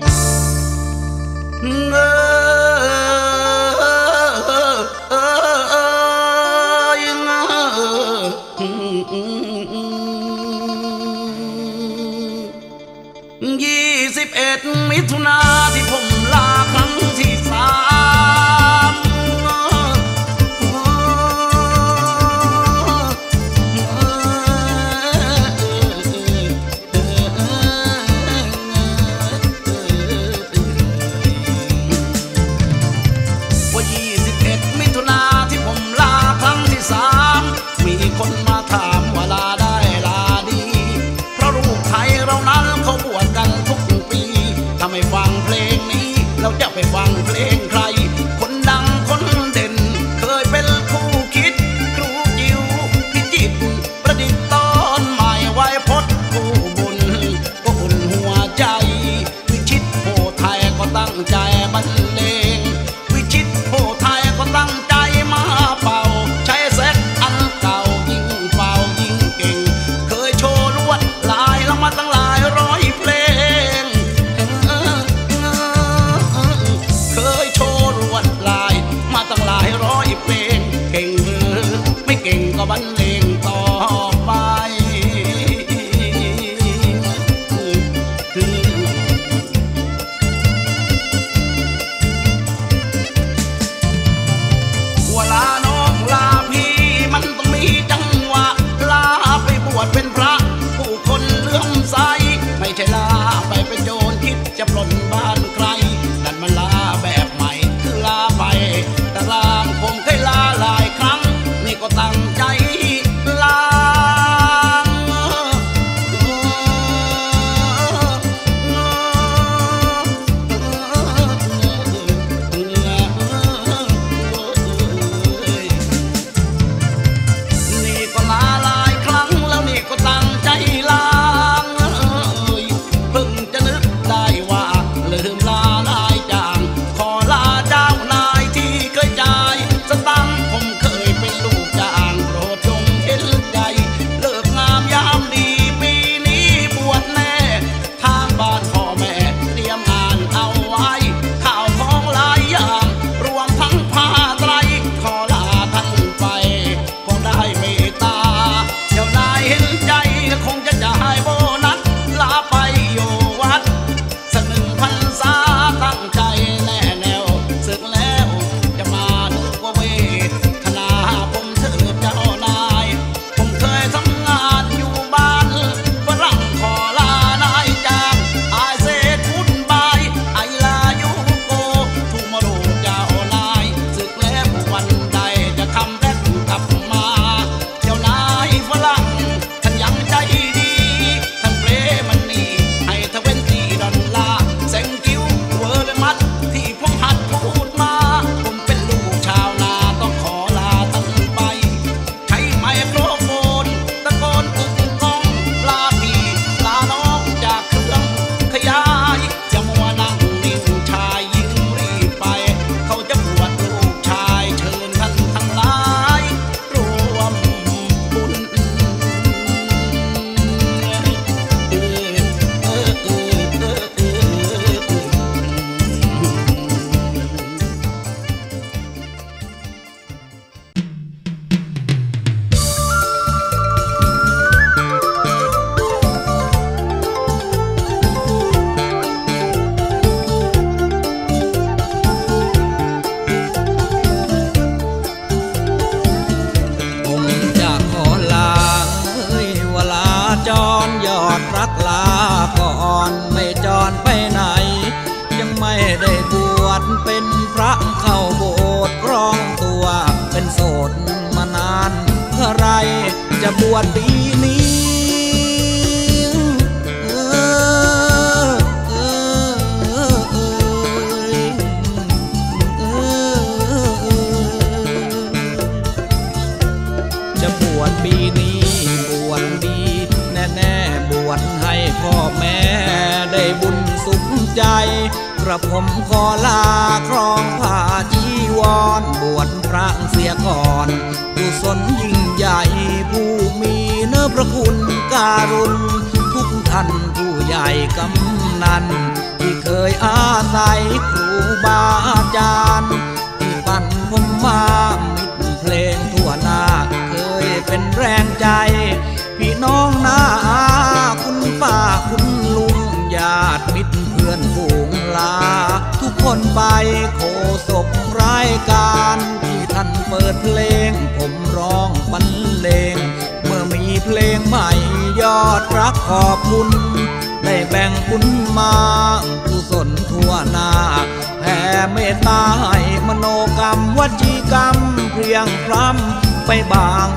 ยี่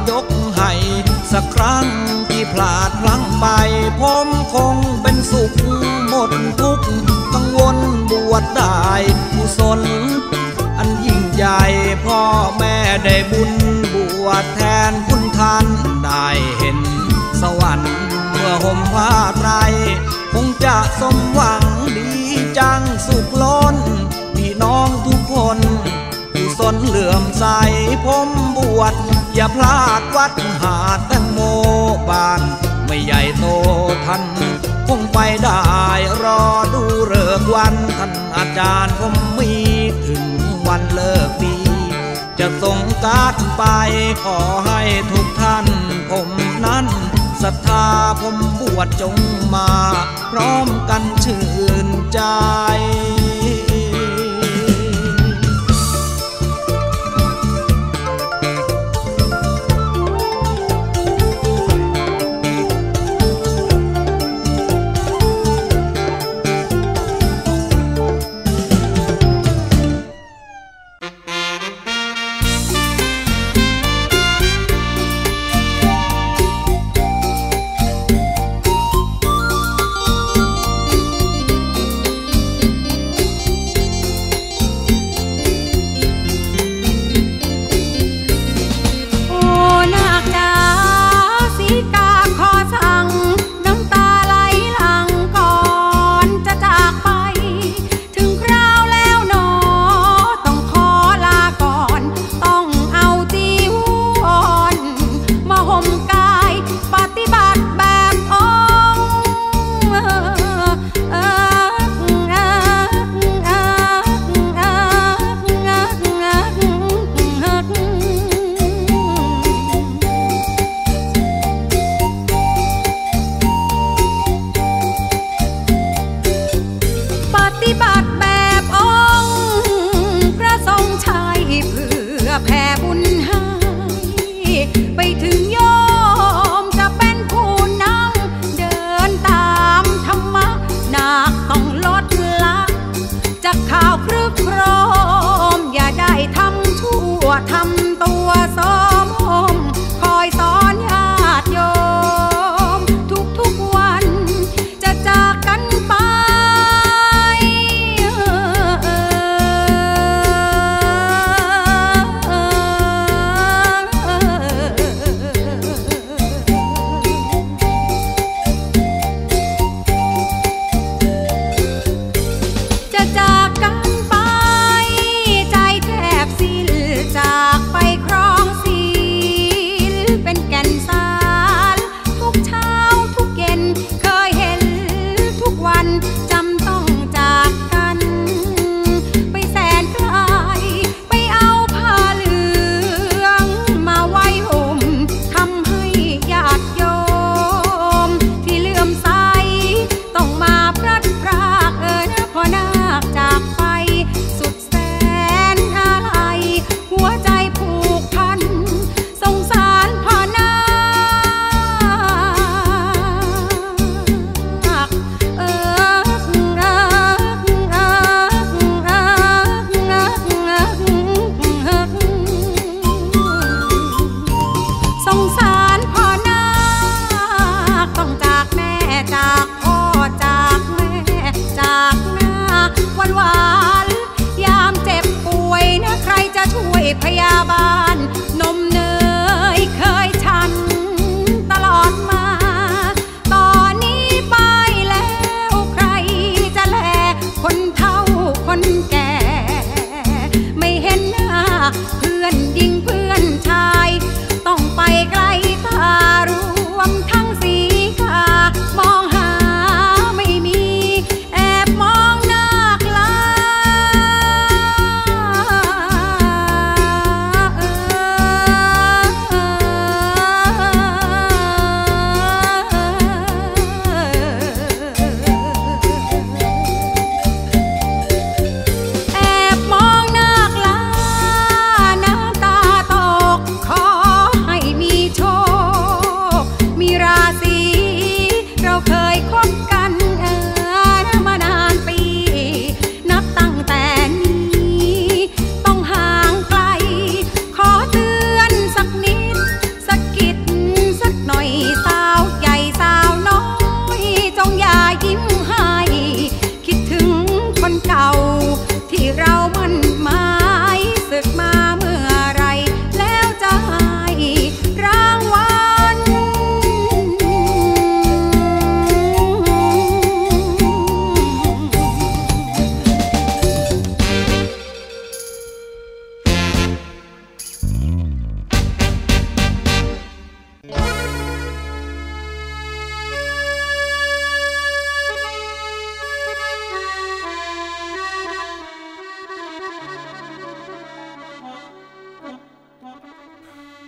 ยกให้สักครั้งที่พลาดพลั้งไปผมคงเป็นสุขหมดทุกข์กังวลบวชได้ผู้สนอันยิ่งใหญ่พ่อแม่ได้บุญบวชแทนคุณท่านได้เห็นสวรรค์เมื่อห่มผ้าไตรคงจะสมหวังดีจังสุขล้นพี่น้องทุกคน สนเหลื่อมใสผมบวชอย่าพลาดวัดหาดแตงโมบาน ไม่ใหญ่โตท่านคงไปได้รอดูเลิกวัน ท่านอาจารย์ผมมีถึงวันเลิกปีจะส่งการไปขอให้ทุกท่านผมนั้นศรัทธาผมบวชจงมา พร้อมกันชื่นใจ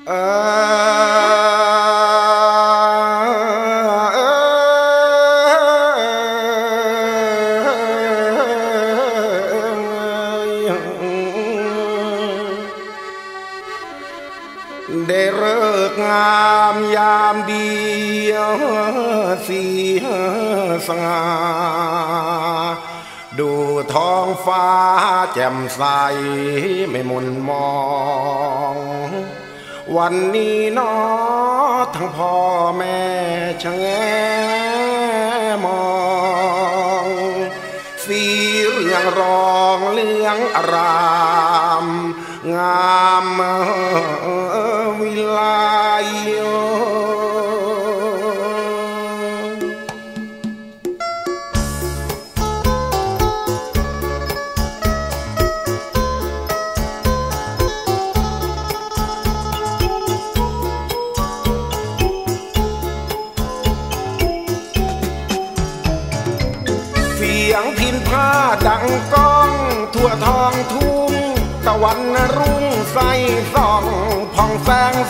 ได้เลิกงามยามดีสีสงาดูท้องฟ้าแจ่มใสไม่มุนมอง วันนี้น้อทั้งพ่อแม่ชะแงมองสีเรื่องรองเลืองอาราม งาม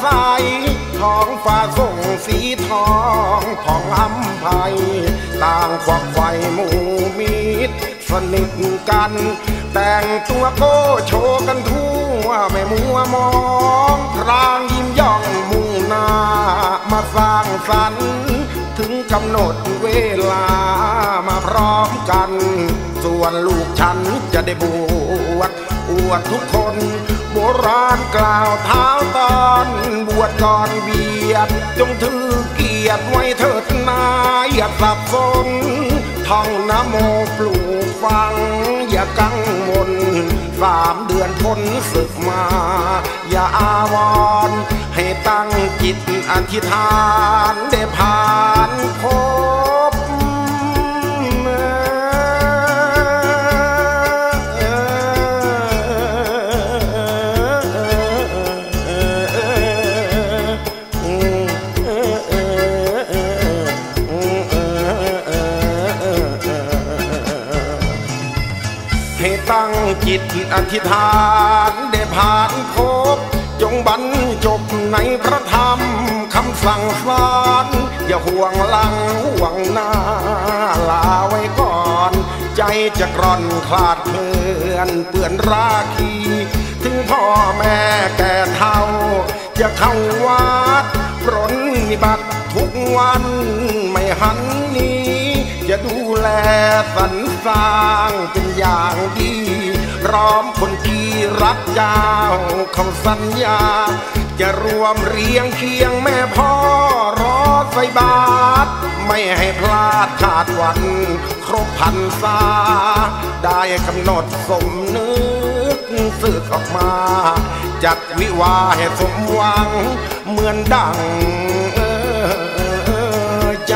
ใสท้องฟ้าส่งสีทองผ่องอำไพต่างควักไฟหมู่มิตรสนิทกัน แต่งตัวโก้โชว์กันทั่วไม่มัวมองพรางยิ้มย่องมุ่งหน้ามาสร้างสรรค์ถึงกำหนดเวลามาพร้อมกัน ส่วนลูกฉันจะได้บวช อวดทุกคน โบราณกล่าวเท้าตอน บวชก่อนเบียด จงถือเกียรติไว้เถิดนาอย่าสับสนท่องนโมปลูกฟัง อย่ากังวลสามเดือนพ้นศึกมา อย่าอาวร ให้ตั้งจิตอธิษฐานได้ผ่านพบ จิตอธิษฐานได้ผ่านพบ จงบรรจบในพระธรรมคำสั่งสอนอย่าห่วงหลังห่วงหน้า ลาไว้ก่อน ใจจะกร่อนคลาดเคลื่อนเปื่อนราคี ถึงพ่อแม่แก่เท่า จะเข้าวัดปรนนิบัติทุกวันไม่หันหนี้ จะดูแลสรรสร้างเป็นอย่างดี ร้อมคนที่รักเจ้าเขาสัญญา จะรวมเรียงเคียงแม่พ่อรอใส่บาตรไม่ให้พลาดขาดวัน ครบพันษาได้กำหนดสมนึกสึกออกมา จัดวิวาให้สมหวัง เหมือนดังใจ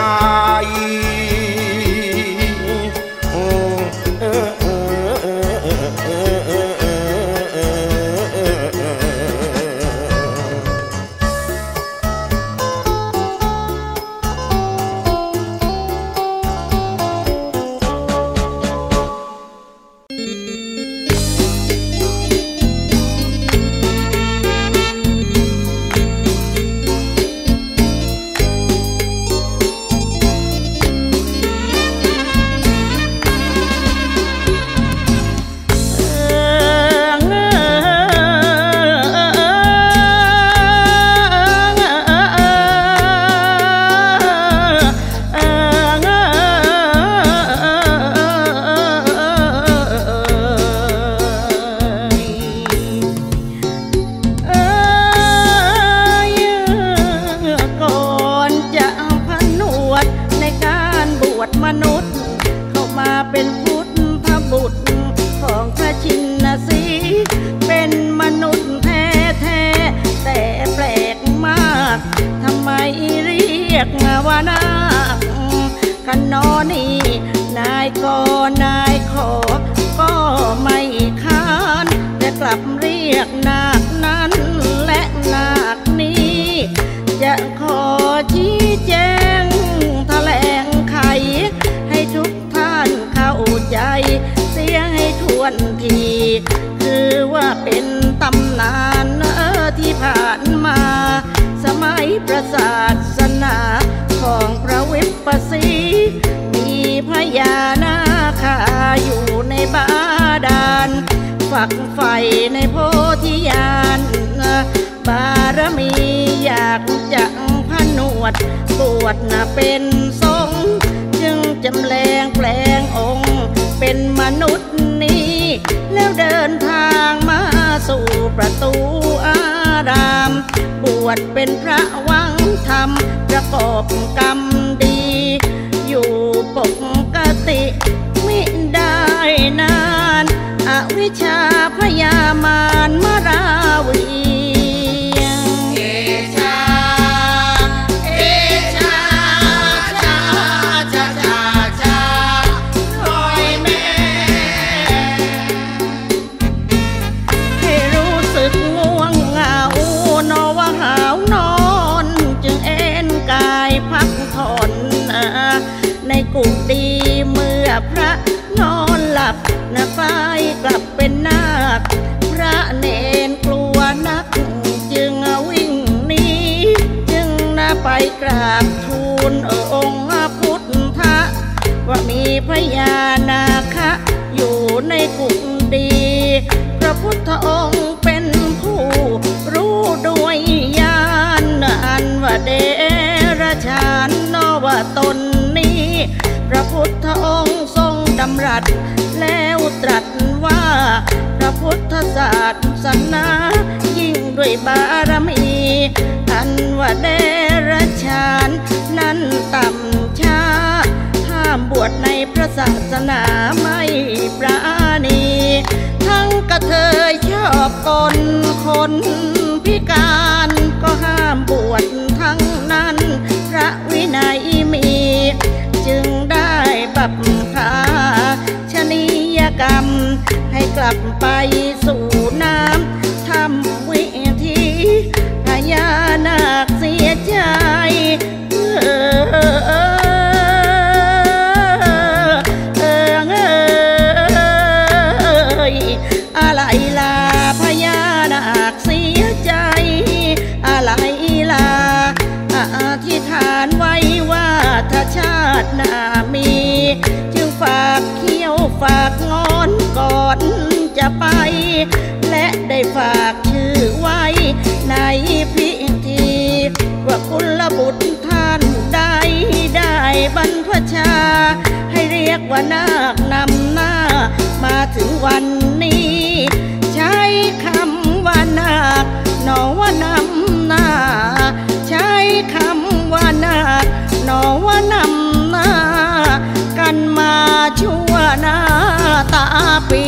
ประศาสนาของพระวิปัสสีมีพญานาคาอยู่ในบาดาลฝักใฝ่ในโพธิญาณบารมีอยากจะผนวดบวชนะเป็นทรงจึงจำแรงแปลงองค์ เป็นมนุษย์นี้ แล้วเดินทางมาสู่ประตูอาราม บวชเป็นพระวังธรรมประกอบกรรมดี อยู่ปกติมิได้นาน อวิชชาพยามารมาราวี ญานาคะ อยู่ในกุฏิพระพุทธองค์เป็นผู้รู้ด้วยญาณอันว่าเดรัจฉานนอว่าตนนี้ พระพุทธองค์ทรงดำรัส แล้วตรัสว่า พระพุทธศาสนายิ่งด้วยบารมี อันว่าเดรัจฉานนั้นต่ำาห้ามบวชในพระศาสนาไม่ปราณี ทั้งกระเทยชอบกลคนพิการก็ห้ามบวชทั้งนั้น พระวินัยมี จึงได้บับพาชนียกรรม ให้กลับไปสู่น้ำทำวิธีพญานาคเสียใจเออ งอนก่อนจะไป และได้ฝากชื่อไว้ ในพิธี ว่าคุณบุตรท่านใดได้บรรพชา ให้เรียกว่านาคนำหน้า มาถึงวันนี้ ใช้คำว่านาคหนอว่านำหน้า ใช้คำว่านาคหนอว่านำหน้า ชั่วหน้าตาปี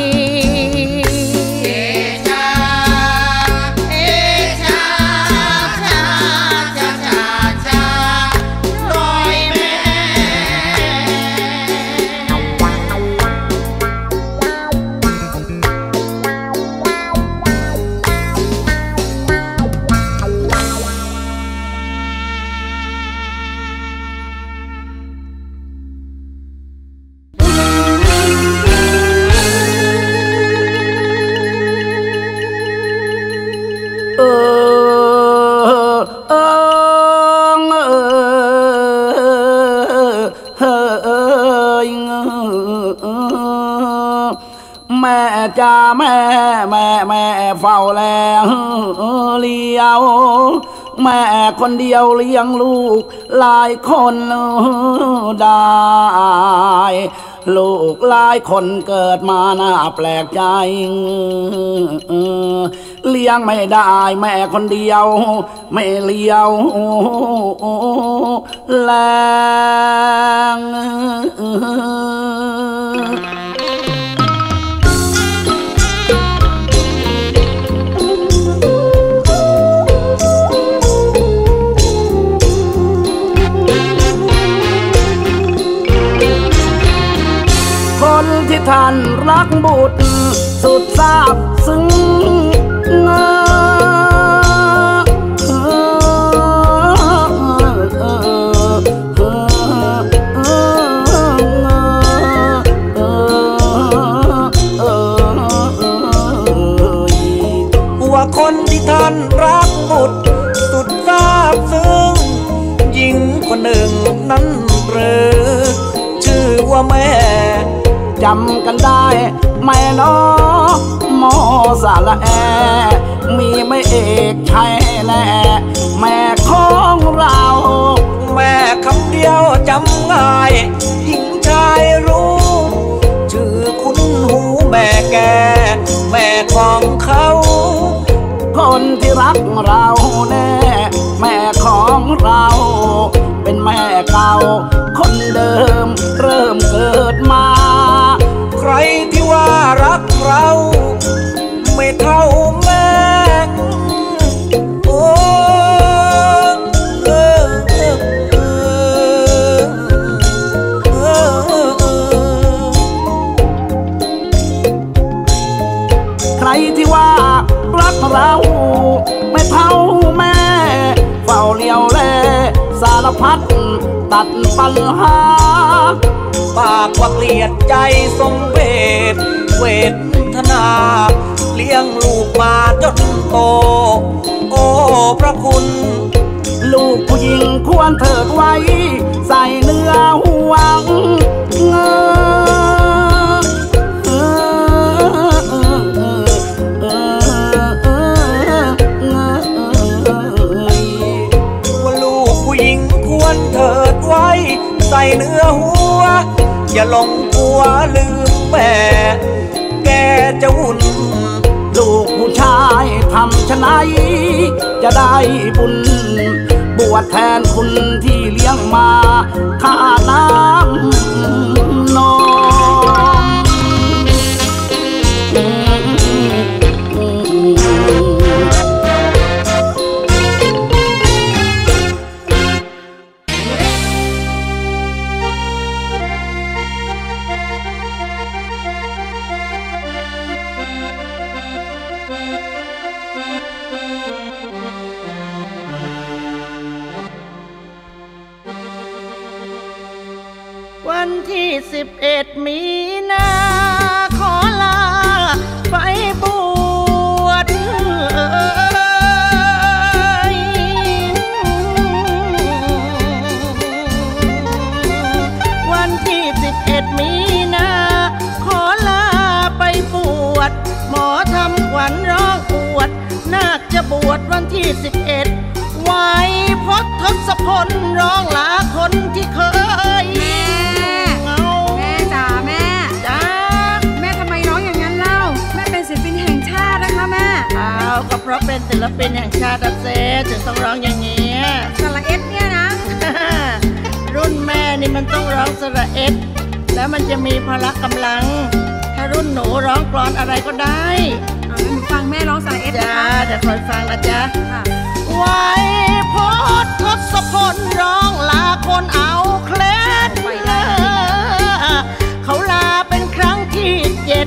คนเดียวเลี้ยงลูก หลายคนได้ ลูกหลายคนเกิดมาหน่าแปลกใจ เลี้ยงไม่ได้แม่คนเดียว ไม่เลี้ยวแรง ท่านรักบุตร สุดซาบซึ้ง จำกันได้ไหมเนาะมอสาละแอ มีไม่เอกใช่แน่แม่ของเรา แม่คำเดียวจำง่าย หญิงชายรู้ ชื่อคุณหูแม่แก แม่ของเขา คนที่รักเราแน่ แม่ของเรา เป็นแม่เก่า คนเดิมเริ่มเกิดมา ที่ว่ารักเรา ไม่เท่าแม่โอ้เออเออเออเออเออใครที่ว่ารักเรา ไม่เท่าแม่เฝ้าเลี้ยวแลสารพัดตัดปัญหา ปากว่าเกลียดใจสมเพศเวทนา เลี้ยงลูกมาจนโต โอ้พระคุณ ลูกผู้หญิงควรเถิดไว้ ใส่เนื้อห่วงเงว่าลูกผู้หญิงควรเถิดไว้ ใส่เนื้อหัว อย่าหลงหัวลืมแม่แกจะวุ่น ลูกผู้ชายทำชะไหนจะได้บุญ บวชแทนคุณที่เลี้ยงมาข้า สิบเอ็ดไว้พดทศพลร้องลาคนที่เคยแม่เงาแม่จ๋าแม่จ้าแม่ทำไมร้องอย่างนั้นเล่า แม่เป็นศิลปินแห่งชาตินะคะแม่อ้าวก็เพราะเป็นศิลปินแห่งชาติอะเซถึงต้องร้องอย่างนี้ยสระเอ็ดเนี่ยนะ รุ่นแม่นี่มันต้องร้องสระเอ็ดแล้วมันจะมีพละกำลัง ถ้ารุ่นหนูร้องกลอนอะไรก็ได้ เอางั้นหนูฟังแม่ร้องสระเอ็ดนะจ้าคะเดี๋ยวคอยฟังนะจ๊ะค่ะไว้พดทศพลร้องลาคนเอาเคล็ด เขาลาเป็นครั้งที่เจ็ด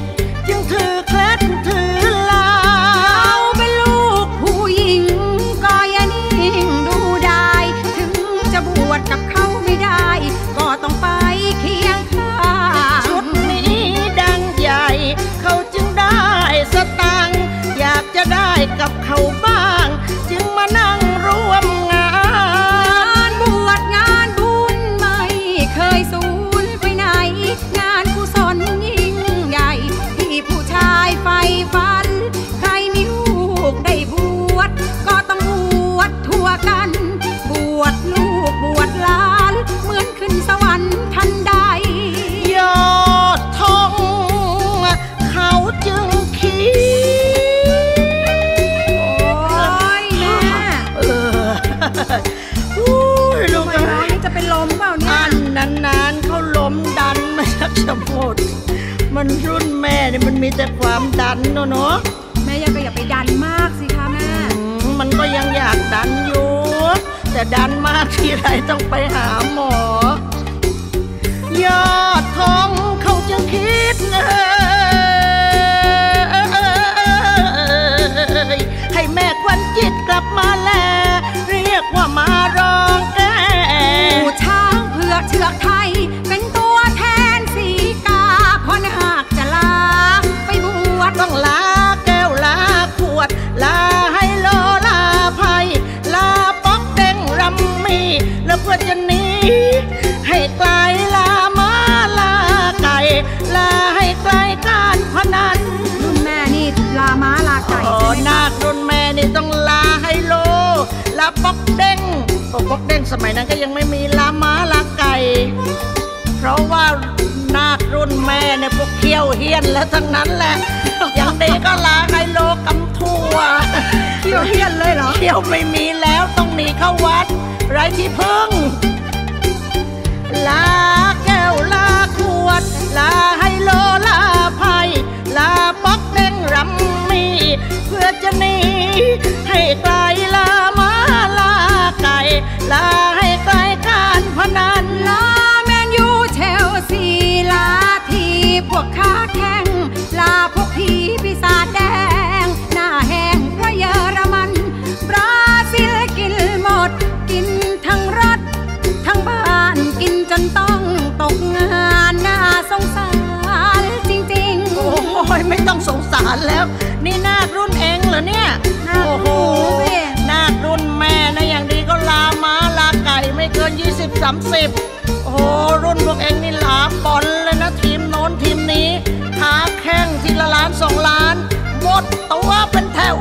ความดันเนอะเนาะแม่อยังก็อย่าไปดันมากสิคะแม่อืมมันก็ยังอยากดันอยู่ แต่ดันมากทีไรต้องไปหาหมอ ยอดทองเขาจึงคิดเอยให้แม่ควันจิตกลับมาแล เรียกว่ามาร้องแก้ผู้ช้างเผือกเชือกไทย ให้ไกลลามาลาไก่ลาให้ไกลการพนันรุ่นแม่นี่ลาม้าลาไก่โอ้ใช่หนาครุ่นแม่นี่ต้องลาให้โลลาปอกเด้งปอกปอกเด้งสมัยนั้นก็ยังไม่มีลาม้าลาไก่ เพราะว่านาครุ่นแม่เนี่ยพวกเขี้ยวเฮี้ยนแล้วทั้งนั้นแหละอย่างเด็ก็ลาไฮโลกำทั่วเขี้ยวเฮี้ยนเลยเหรอเขี้ยวไม่มีแล้วต้องหนีเข้าวัด ไรที่พึ่ง ลาแก้วลาขวด ลาไฮโลลาไพ่ลาป๊อกเด้งรำมีเพื่อจะหนีให้ไกลลามาลาไก่ลาให้ไกลการพนันลาแมนยูเชลซีลาทีพวกค้าแข่งลาพวกผีปีศาจแดง งสารจริงโอ้ยไม่ต้องสงสารแล้ว นี่นาครุ่นเองเหรอเนี่ยนาครุ่นหนูสินาครุ่นแม่นะอย่างดีก็ลาม้าลาไก่ไม่เกิน 20 30 โอ้โหรุ่นพวกเองนี่ลาบอลเลยนะทีมโน้นทีมนี้ขาแข้งทีละล้านสองล้าน หมดตัวเป็นแถว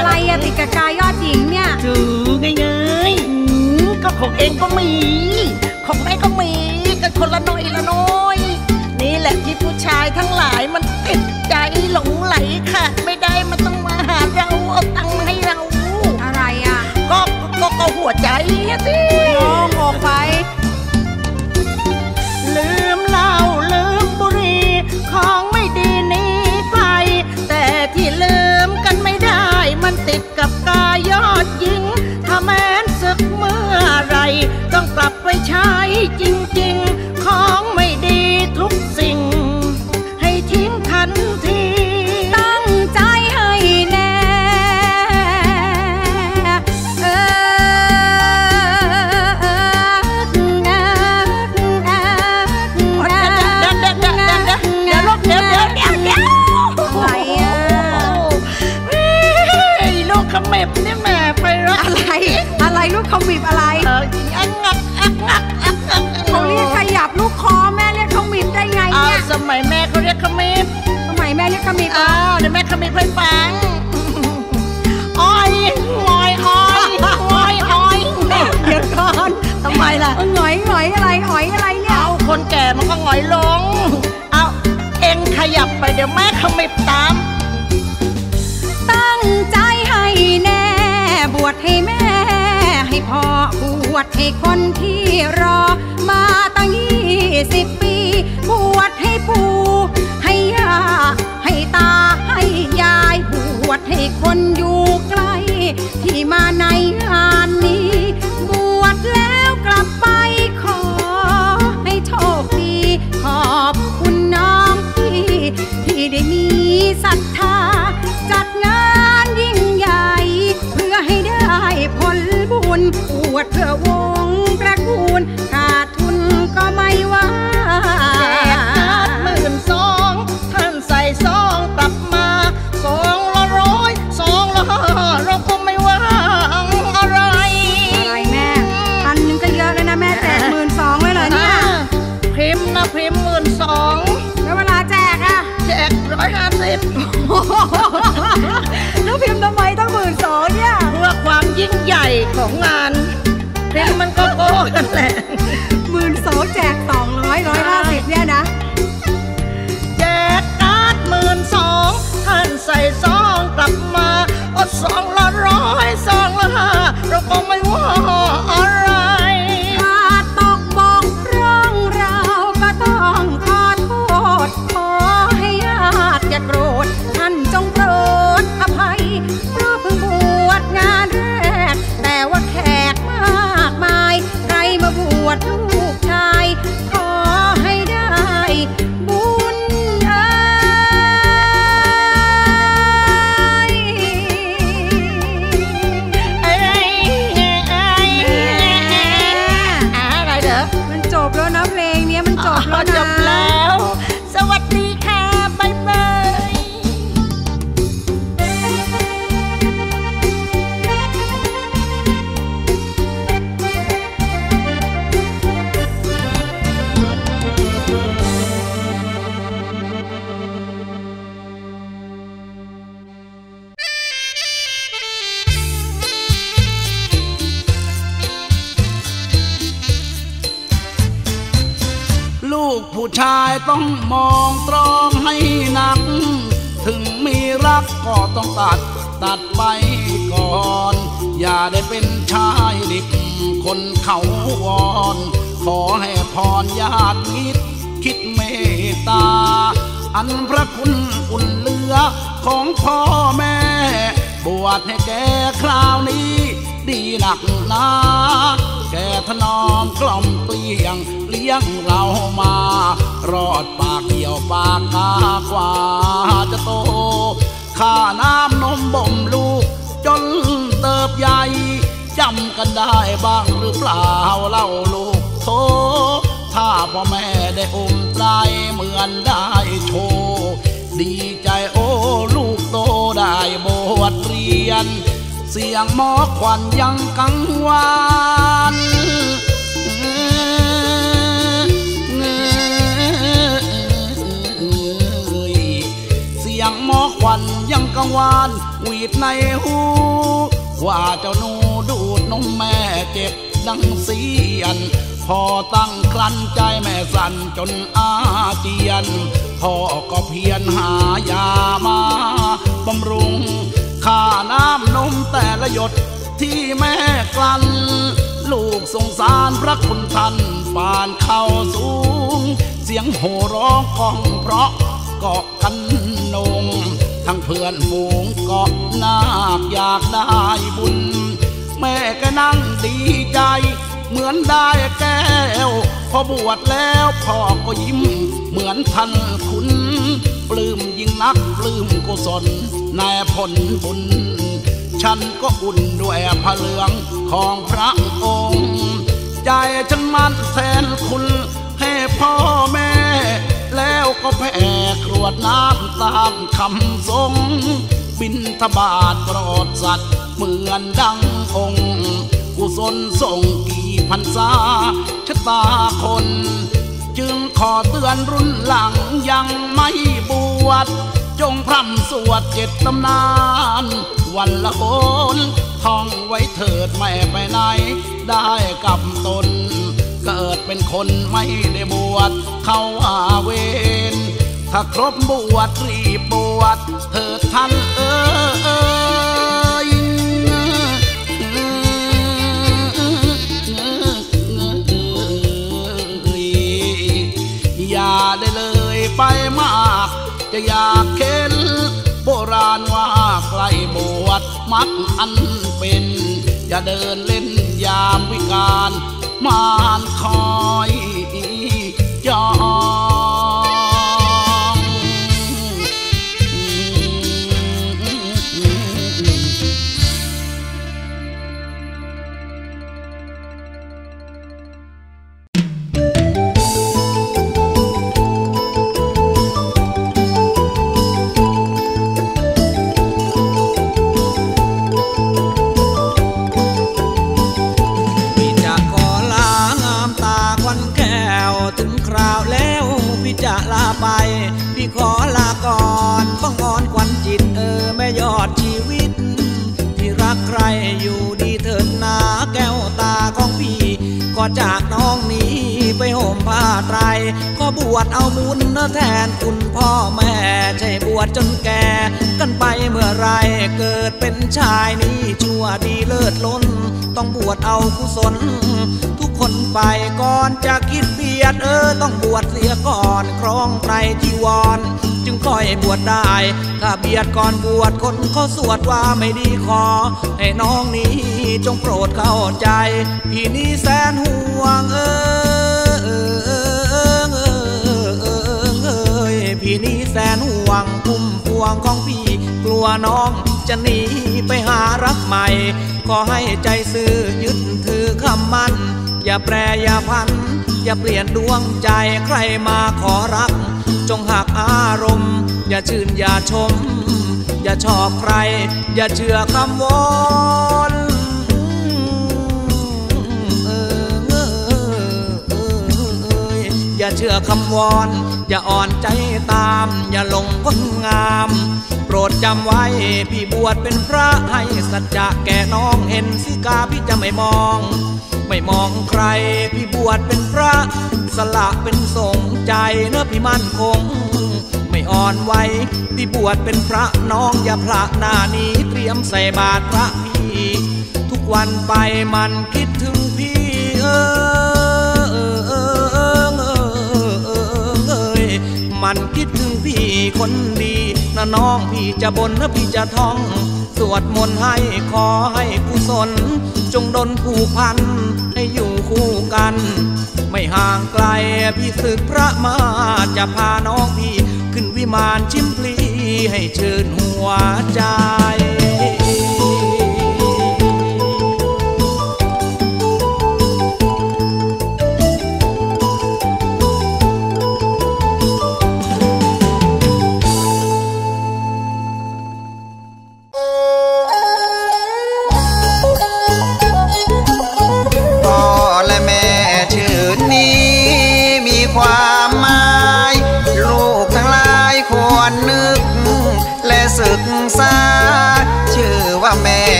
อะไรอะติดกับกายยอดหญิงเนี่ยถือไงไงอืมก็ของเองก็มี ของแม่ก็มีกันคนละหน้อยละน้อย นี่แหละที่ผู้ชายทั้งหลายมันติดใจหลงไหลขาดไม่ได้มันต้องมาหาเราเอาตังค์มาให้เรา อะไรอะก็ก็ก็หัวใจอะสิ อยหงอยอะไรหอยอะไรเนี่ย เอาคนแก่มันก็หงอยลง เอาเอ็งขยับไปเดี๋ยวแม่เขม็บตาม ตั้งใจให้แน่ บวชให้แม่ ให้พ่อบวชให้คนที่รอ มาตั้งยี่สิบปี บวชให้ปู่ให้ย่าให้ตาให้ยาย บวชให้คนอยู่ไกลที่มาในงานนี้ ยิ่งใหญ่ของงานพิมพ์มันก็โก้กันแหละหมื่นสองแจกสองร้อยร้อยห้าสิบเนี่ยนะ แจกการ์ดหมื่นสองท่านใส่ซองกลับมาอดสอง สียงหมอควันยังกังวานเสียงหมอควันยังกังวานหวีดในหูว่าเจ้าหนูดูดนมแม่เจ็บดังเสียนพอตั้งคลันใจแม่สั่นจนอาเจียนพ่อก็เพียรหายามาบำรุง ค่าน้ำนมแต่ละหยดที่แม่กลั้น ลูกสงสารพระคุณท่านปานเข้าสูง เสียงโห่ร้องกองเพราะเกาะกันนง ทั้งเพื่อนฝูงเกาะนาคอยากได้บุญ แม่ก็นั่งดีใจ เหมือนได้แก้ว พอบวชแล้วพ่อก็ยิ้มเหมือนท่านคุณ ปลื้มยิ่งนักปลื้มกุศลในผลบุญ ฉันก็อุ่นด้วยพระเหลืองของพระองค์ ใจฉันมันแทนคุณให้พ่อแม่ แล้วก็แผ่กรวดน้ำตามคำทรง บินทบาทโปรดสัตว์เหมือนดังองค์ กุศลส่งกี่พันษาชะตาคน จึงขอเตือนรุ่นหลังยังไม่บวชจงพร่ำสวดเจ็ดตำนาน วันละโนท่องไว้เถิดไม่ไปไหน ได้กับตน เกิดเป็นคนไม่ได้บวชเข้าอาเวนถ้าครบบวชรีบบวชเถิดท่าน อยากเข็นโบราณว่าใครบวชมักอันเป็น อย่าเดินเล่นยามวิการมานคอยจอง ก็จากน้องนี้ไปห่มผ้าไตรก็บวชเอาบุญแทนคุณพ่อแม่ ใช่บวชจนแก่กันไปเมื่อไรเกิดเป็นชายนี้ชั่วดีเลิศล้น ต้องบวชเอากุศล ทุกคนไปก่อนจะคิดเบียดเออต้องบวชเสียก่อนครองไตรจีวร จึงค่อยบวชได้ ถ้าเบียดก่อนบวชคนเขาสวดว่าไม่ดีขอ ให้น้องนี้จงโปรดเข้าใจ พี่นี้แสนห่วงเออเออเออเออเออเออพี่นี้แสนห่วงพุ่มพวงของพี่กลัวน้องจะหนีไปหารักใหม่ ขอให้ใจซื่อยึดถือคำมั่น อย่าแปรอย่าพัน อย่าเปลี่ยนดวงใจใครมาขอรัก จงหักอารมณ์ อย่าชื่นอย่าชม อย่าชอบใคร อย่าเชื่อคำวอนอยอย่าเชื่อคำวอน อย่าอ่อนใจตาม อย่าหลงคนงาม โปรดจำไว้ พี่บวชเป็นพระให้สัจจะแก่น้องเห็นสิกาพี่จะไม่มอง ไม่มองใครพี่บวชเป็นพระ สละเป็นสงใจเนื้อพี่มั่นคง ไม่อ่อนไหวพี่บวชเป็นพระน้องอย่าพระหน้านี้เตรียมใส่บาตรพระพี่ทุกวันไปมันคิดถึงพี่เออเออเออเออเออเออเอยมันคิดถึงพี่คนดีนะน้องพี่จะบนนะพี่จะท่อง สวดมนต์ให้ขอให้กุศลจงดลผูกพัน กัน ไม่ห่างไกลพี่ศึกพระมาจะพาน้องพี่ ขึ้นวิมานชิมพลีให้ชื่นหัวใจ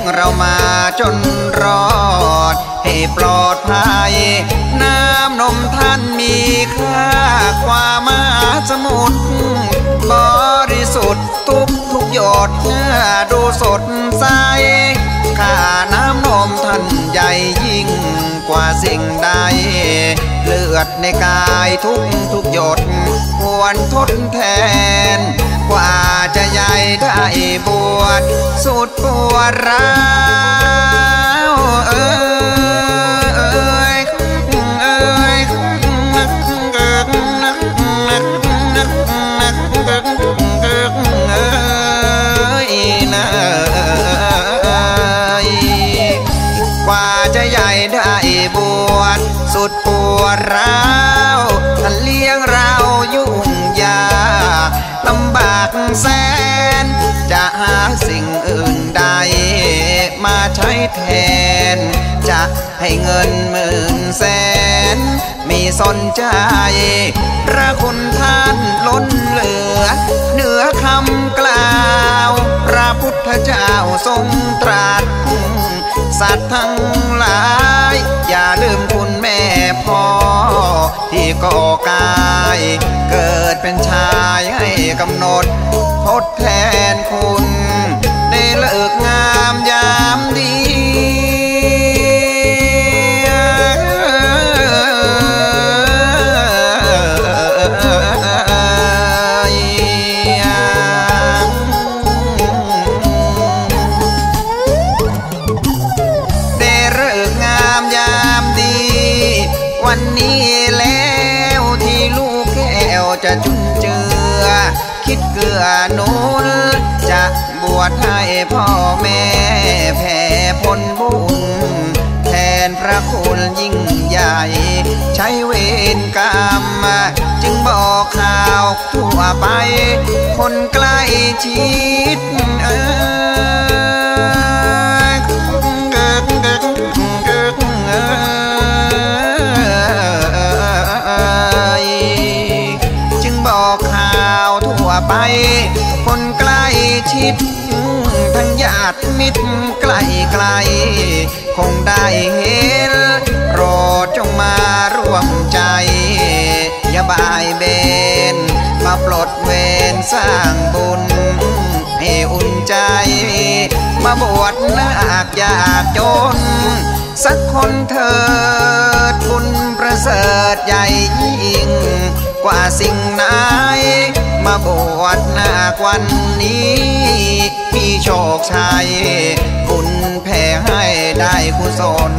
งเรามาจนรอด ให้ปลอดภัย น้ำนมท่านมีค่าความมาสมุทรบริสุทธิ์ทุกทุกหยดเนื้อดูสดใสข้าน้ำนมท่านใหญ่ยิ่งกว่าสิ่งใด อดในกายทุกทุกหยด ควรทดแทน กว่าจะใหญ่ได้บวชสุดปวดร้าวเออ สุดปวดร้าวท่านเลี้ยงเรายุ่งยากลำบากแสน จะหาสิ่งอื่นใด มาใช้แทน จะให้เงินหมื่นแสน มีสนใจ พระคุณท่านล้นเหลือ เหนือคำกล่าว พระพุทธเจ้าทรงตรัสสัตว์ทั้งหลาย อย่าลืม พ่อ ที่ก่อกาย เกิดเป็นชายให้กำหนด ทดแทนคุณในเลิกงามยามดี ใช้เวรกรรม จึงบอกข่าวทั่วไป คนใกล้ชิดเอ่ยเกิดเกิดเกิดเอ่ยจึงบอกข่าวทั่วไป คนใกล้ชิด ทั้งญาติมิตรใกล้ไกล คงได้เห็นโปรดจงมาร่วมใจ อย่าบายเบน มาปลดเวรสร้างบุญ ให้อุ่นใจ มาบวชนาคอยากจน สักคนเถิดบุญประเสริฐใหญ่ยิ่ง กว่าสิ่งไหน มาบวชนาควันนี้ มีโชคชัยบุญแผ่ให้ได้กุศล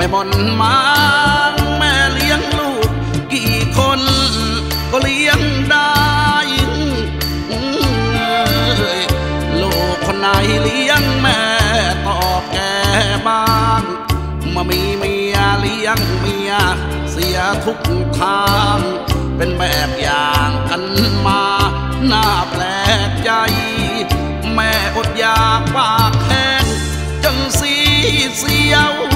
ไม่บนมางแม่เลี้ยงลูกกี่คนก็เลี้ยงได้ลูกคนไหนเลี้ยงแม่ตอบแกบ้างมามีเมียเลี้ยงเมียเสียทุกทางเป็นแบบอย่างกันมาหน้าแปลกใจ แม่อดอยากปากแห้งจนสีเสียว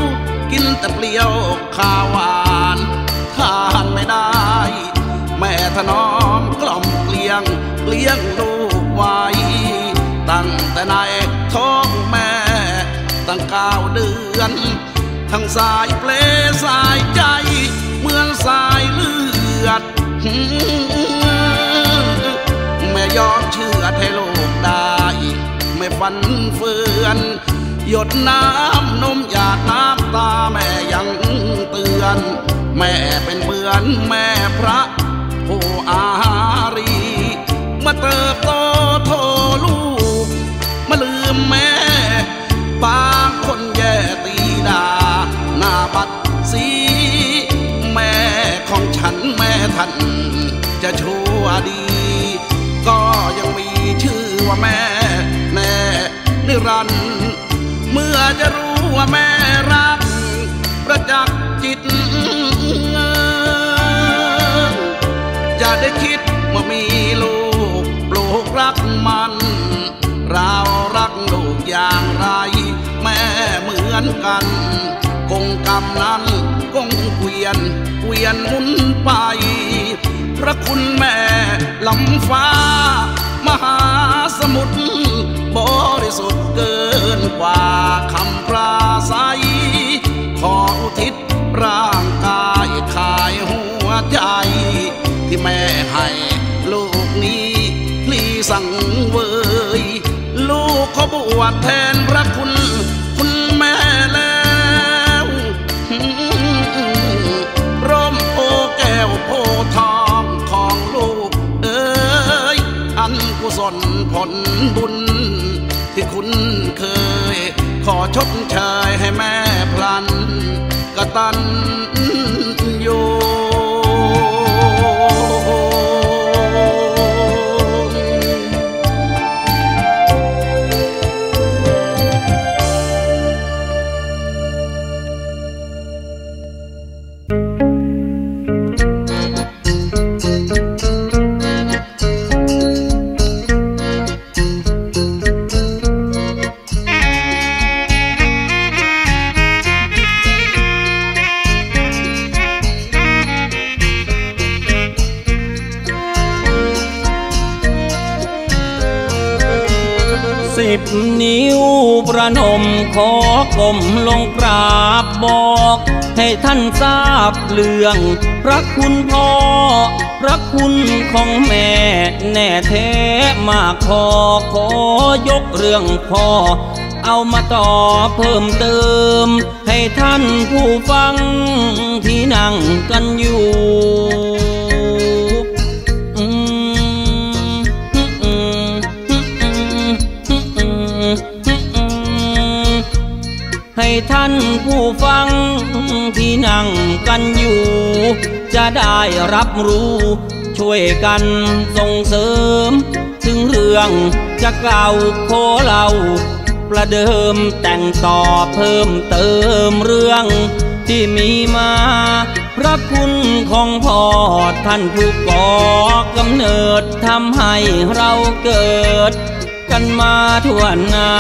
กินแต่เปรี้ยวข้าวหวานทานไม่ได้ แม่ถนอมกล่อมเกลี้ยงเลี้ยงลูกไว้ตั้งแต่ในท้องแม่ ตั้งเก้าเดือน ทั้งสายเปลสายใจ เหมือนสายเลือด แม่ยอมเชื่อให้ลูกได้ ไม่ฟันเฟือน หยดน้ำนมหยาดน้ำตาแม่ยังเตือน แม่เป็นเบือนแม่พระผู้อารี มาเติบโตโทลูก มาลืมแม่บางคนแย่ตีดา หน้าบัดสีแม่ของฉันแม่ท่านจะชั่วดี ก็ยังมีชื่อว่าแม่แน่นิรันดร์ เมื่อจะรู้ว่าแม่รัก ประจักษ์จิต จะได้คิดว่ามีลูกปลูกรักมัน เรารักลูกอย่างไร แม่เหมือนกัน คงกรรมนั้นคงเกวียนเกวียนหมุนไป พระคุณแม่ลำฟ้า มหาสมุทรบริสุทธิ์เกินกว่าคำปราศัย ขออุทิศร่างกายขายหัวใจ ที่แม่ให้ลูกนี้พลีสังเวย ลูกขบวชแทนพระคุณ ผลบุญ ที่คุณเคย ขอชดเชยให้แม่พลันกระตัน ให้ท่านทราบเรื่องพระคุณพ่อพระคุณของแม่แน่แท้มากพอขอยกเรื่องพ่อเอามาต่อเพิ่มเติม ให้ท่านผู้ฟังที่นั่งกันอยู่ ท่านผู้ฟังที่นั่งกันอยู่ จะได้รับรู้ ช่วยกันส่งเสริม ถึงเรื่องจะเก่าโคเรา ประเดิมแต่งต่อเพิ่มเติมเรื่องที่มีมา พระคุณของพ่อท่านผู้ก่อกำเนิดทำให้เราเกิด กันมาทั่วหน้า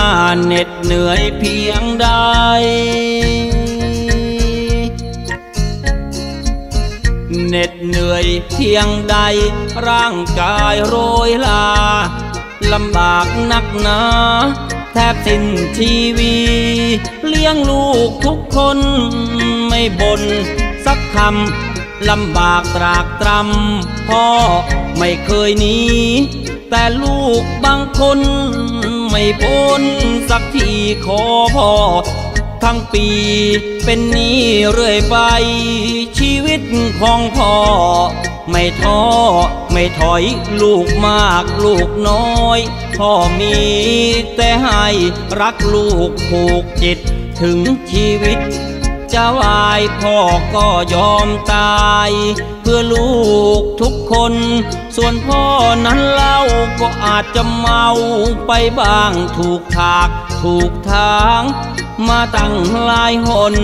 เน็ด เหนื่อยเพียงใด เหน็ดเหนื่อยเพียงใด ร่างกายโรยลาลำบากนักหนาแทบสิ้นชีวี เลี้ยงลูกทุกคนไม่บนสักคำลำบากตรากตรำพ่อไม่เคยหนีแต่ลูกบางคน ไม่พ้นสักทีขอพ่อทั้งปีเป็นนี้เรื่อยไป ชีวิตของพ่อ ไม่ท้อไม่ถอยลูกมากลูกน้อย พ่อมีแต่ให้รักลูกผูกจิตถึงชีวิต จะวายพ่อก็ยอมตาย เพื่อลูกทุกคน ส่วนพ่อนั้นเล่าก็อาจจะเมาไปบ้างถูกทากถูกทาง มาตั้งลายหน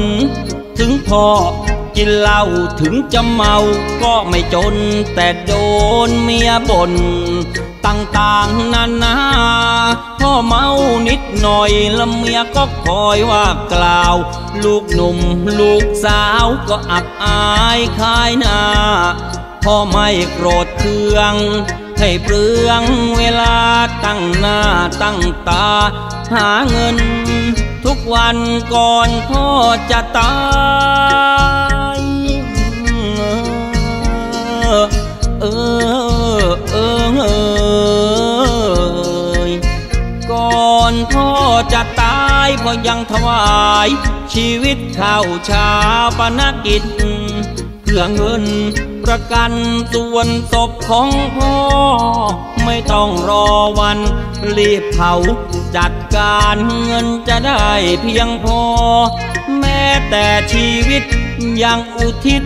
ถึงพ่อกินเหล้าถึงจะเมาก็ไม่จน แต่โดนเมียบ่น ต่างๆนานาพ่อเมานิดหน่อยละเมียก็คอยว่ากล่าว ลูกหนุ่มลูกสาวก็อับอายคายหน้าพ่อไม่โกรธเคือง ให้เปลืองเวลาตั้งหน้าตั้งตา หาเงิน ทุกวันก่อนพ่อจะตายเออ จะตายพ่อยังถวาย ชีวิตข้าวชาปนกิจ เพื่อเงินประกันส่วนศพของพ่อ ไม่ต้องรอวัน รีบเผาจัดการเงินจะได้เพียงพอ แม้แต่ชีวิตยังอุทิศ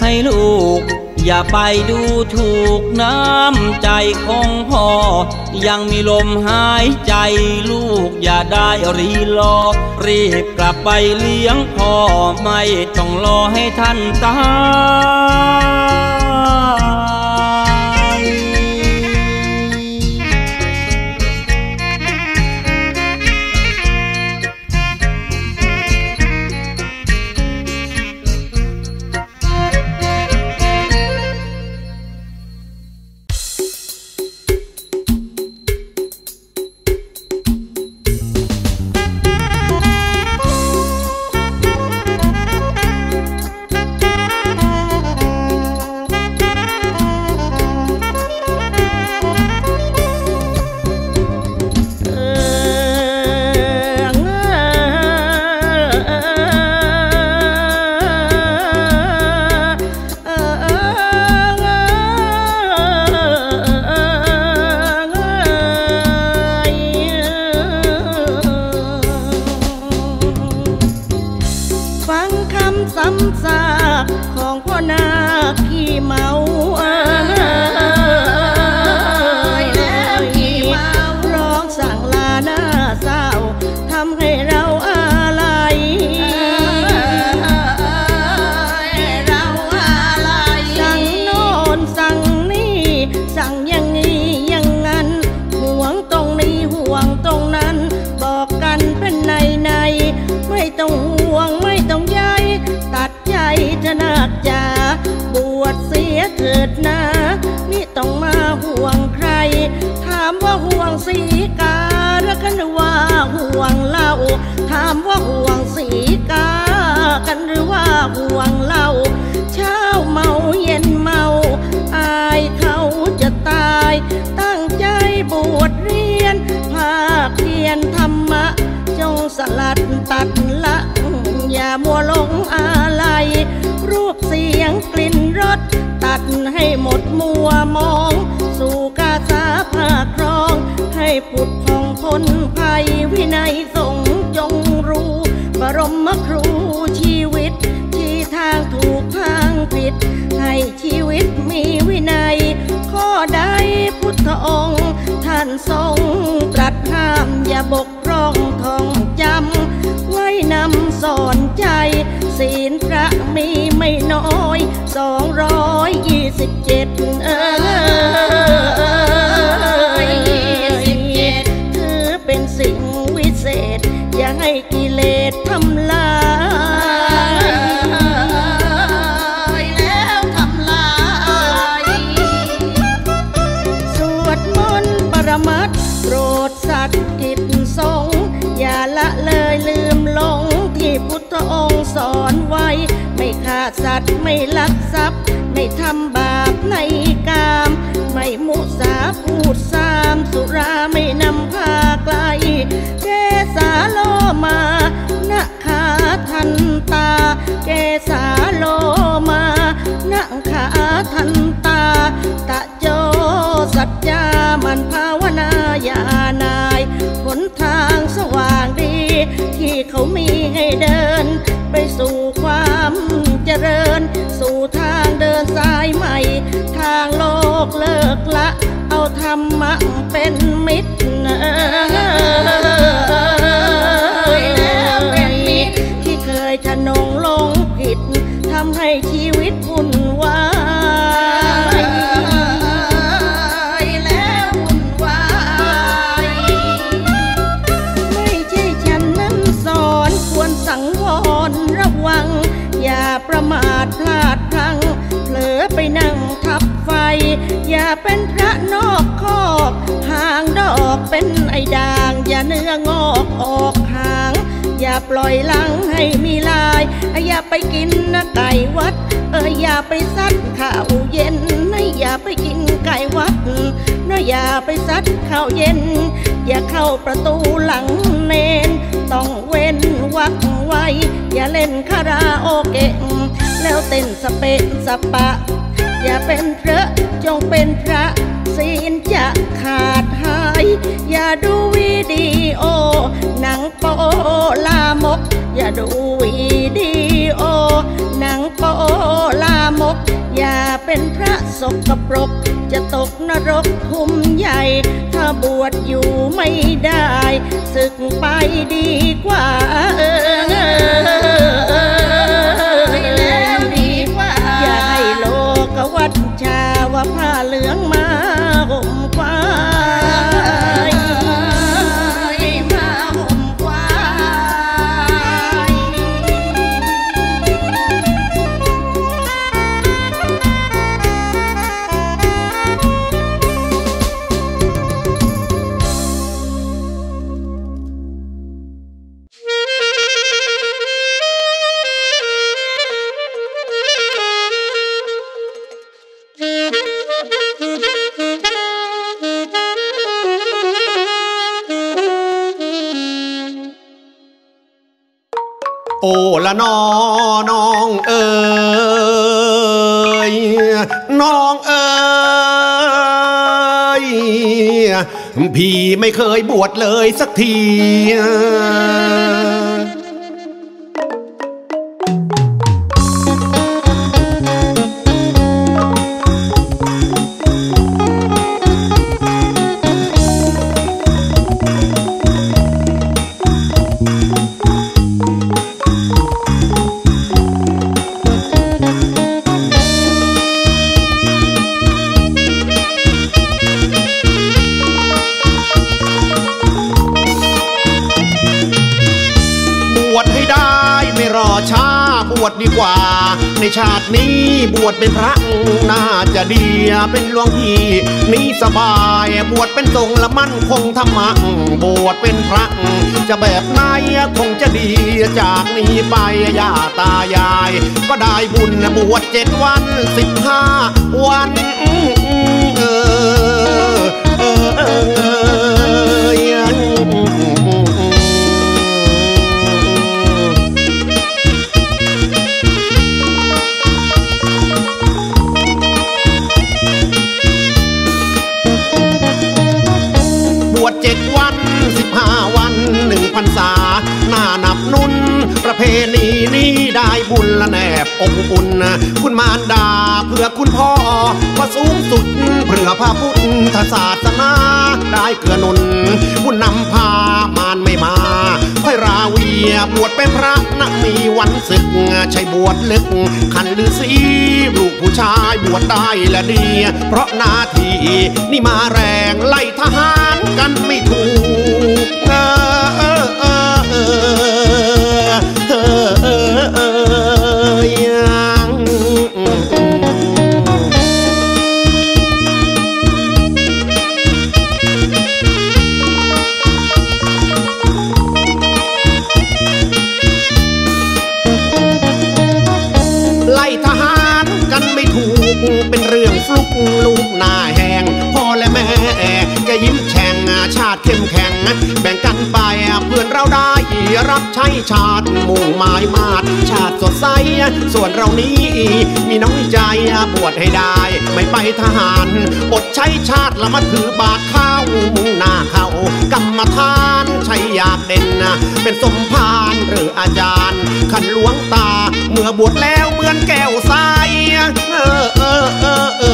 ให้ลูก อย่าไปดูถูกน้ำใจของพ่อ ยังมีลมหายใจลูกอย่าได้รีรอ รีบกลับไปเลี้ยงพ่อ ไม่ต้องรอให้ท่านตาย ห่วงเล่า เช้าเมาเย็นเมา อายเขาจะตาย ตั้งใจบวชเรียน ภาคเพียนธรรมะ จงสลัดตัดละ อย่ามัวลงอะไรรูปเสียงกลิ่นรส ตัดให้หมดมัวมอง สู่กาสาภาครอง ให้ผุดพองพ้นภัยวินัย ชีวิตมีวินัย ข้อใดพุทธองค์ ท่านทรงตรัสห้ามอย่าบกพร่องท่องจำ ไว้นำสอนใจ ศีลพระมีไม่น้อยสองร้อยยี่สิบเจ็ดเออถือเป็นสิ่งวิเศษ อย่าให้กิเลสทำลาย พุทธองค์สอนไว้ ไม่ฆ่าสัตว์ไม่ลักทรัพย์ ไม่ทำบาปในกาม ไม่มุสาพูดสามสุราไม่นำพาไกลเกสาโลมานะขาทันตา เกสาโลมานะขาทันตา ตะโจสัจจามันภาวนายา เขามีให้เดิน ไปสู่ความเจริญ สู่ทางเดินสายใหม่ ทางโลกเลิกละ เอาธรรมะเป็นมิตรางอย่าเนื้องอกออกหาง อย่าปล่อยหลังให้มีลาย อย่าไปกินนะไก่วัด เอออย่าไปซัดข้าวเย็นนะอย่าไปกินไก่วัดนะอย่าไปซัดข้าวเย็น อย่าเข้าประตูหลังเนน ต้องเว้นวักไว้ อย่าเล่นคาราโอเกะแล้วเต้นสเปะสปะ อย่าเป็นพระจงเป็นพระ ศีลจะขาดหาย อย่าดูวิดีโอ หนังโปลามก อย่าดูวิดีโอ หนังโปลามก อย่าเป็นพระสกปรก จะตกนรกคุมใหญ่ ถ้าบวชอยู่ไม่ได้ศึกไปดีกว่าเออแล้วดีกว่า อย่าให้โลกวัชชาว่าผ้าเหลืองมา ละนอน้องเอ๋ยน้องเอ๋ยพี่ไม่เคยบวชเลยสักที ชาตินี้บวชเป็นพระน่าจะดีเป็นหลวงพี่นี่สบายบวชเป็นทรงละมั่นคงธรรมะบวชเป็นพระจะแบบไหนคงจะดีจากนี้ไปย่าตายาย ก็ได้บุญบวชเจ็ดวันสิบห้าวันเออเออเออ แนบอกอุ่นคุณมารดาเพื่อคุณพ่อว่าสูงสุดเพื่อพระพุทธศาสนาได้เกื้อหนุนบุญนำพามารไม่มาค่อยราวีบวชเป็นพระนักมีวันศึกใช่บวชลึกขันฤาษีลูกผู้ชายบวชได้และดี เพราะนาทีนี่มาแรงไล่ทหารกันไม่ถูกเออเออเออ ติเข้มแข็ง แบ่งกันไปเพื่อนเราได้รับใช้ชาติมุ่งหมายมาดชาติสดใส ส่วนเรานี้มีน้อยใจบวชให้ได้ ไม่ไปทหาร อดใช้ชาติละมาถือบาทข้าวมุ่งหน้าเขากรรมฐานใช่อยากเด่น เป็นสมภารหรืออาจารย์ ขันหลวงตา เมื่อบวชแล้วเหมือนแก้วใสเออเออเออเอ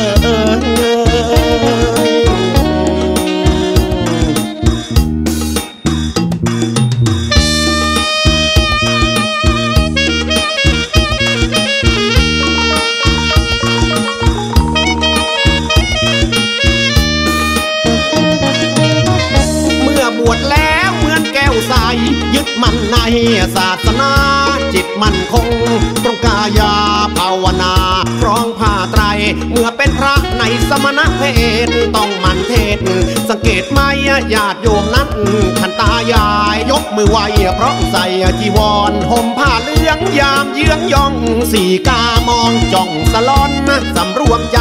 อเออ มั่นในศาสนาจิตมั่นคงตรงกายาภาวนาครองผ้าไตร เมื่อเป็นพระในสมณเพศต้องมันเทศ สังเกตไหมญาติโยมนั้นขันตายายยกมือไหวเพราะใส่จีวรห่มผ้าเหลืองยามเยื้องย่องสี่กามองจ้องสลอนสำรวมใจ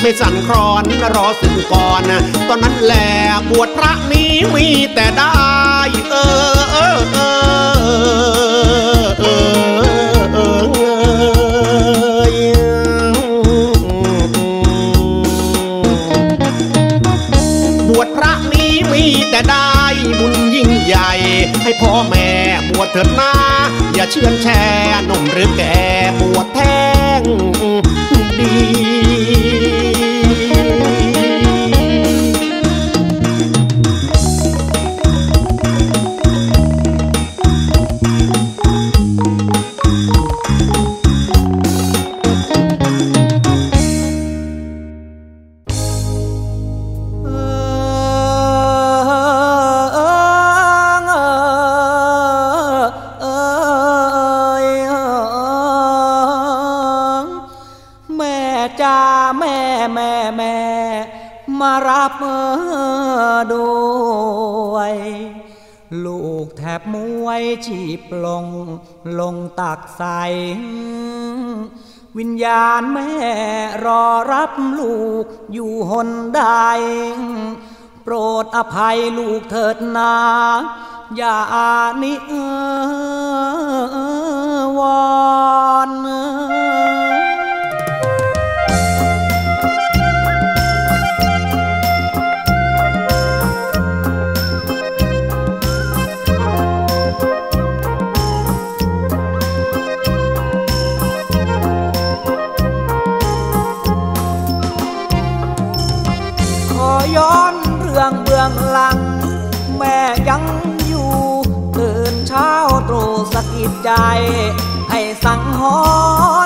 ไม่สั่นครอนรอสึกก่อน ตอนนั้นแหละบวชพระนี้มีแต่ได้ ให้พ่อแม่บวชเถิดนาอย่าเชื่อนแช่หนุ่มหรือแก่ อภัยลูกเถิดนา อย่านิเออ ใจ ให้สังห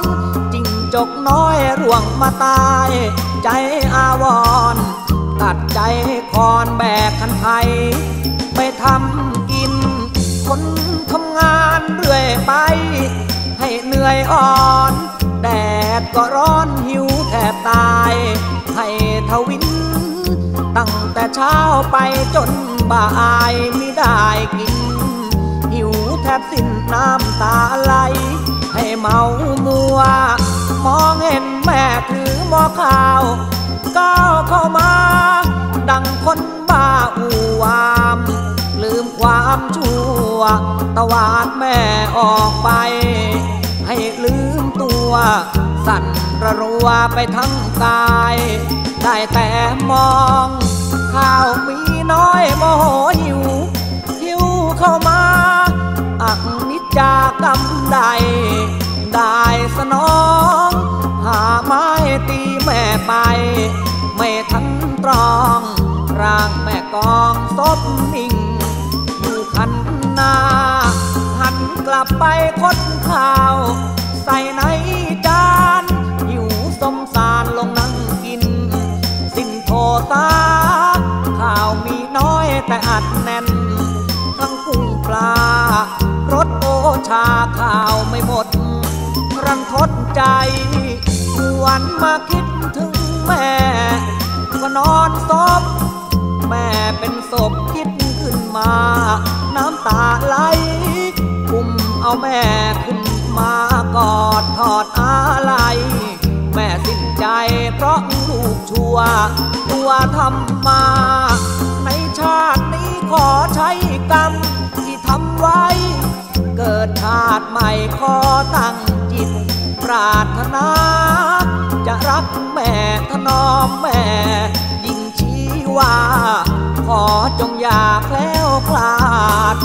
รณ์จิงจกน้อยร่วงมาตาย ใจอาวรณ์ตัดใจคอนแบกคันไทยไปทำกิน คนทำงานเรื่อยไป ให้เหนื่อยอ่อน แดดก็ร้อนหิวแทบตาย ให้ทวิน ตั้งแต่เช้าไปจนบ่ายไม่ได้กิน บสิ้นน้ำตาไหล ให้เมามัว มองเห็นแม่ถือหม้อข้าวก้าวเข้ามา ดังคนบ้าอูวาม ลืมความชั่ว ตวาดแม่ออกไป ให้ลืมตัว สั่นระรัวไปทั้งกาย ได้แต่มองข้าวมีน้อยโมโหหิว หิวเข้ามา อักนิจจากรรมใด ได้สนอง หาไม้ตีแม่ไป ไม่ทันตรองร่างแม่กองศพนิ่งอยู่คันนาหันกลับไปคดข้าว ใส่ในจานหิวสมสารลงนั่งกิน วันมาคิดถึงแม่ ก็นอนซบแม่เป็นศพคิดขึ้นมา น้ำตาไหลกุมเอาแม่ขึ้นมากอดทอดอาลัยแม่สิ้นใจเพราะลูกชัวตัวทำมา ในชาตินี้ขอใช้กรรมที่ทำไว้ เกิดชาติใหม่ขอตั้งจิต รารถนา จะรักแม่ถนอมแม่ ยิ่งชีว่า ขอจงอย่าแคล้วคลาด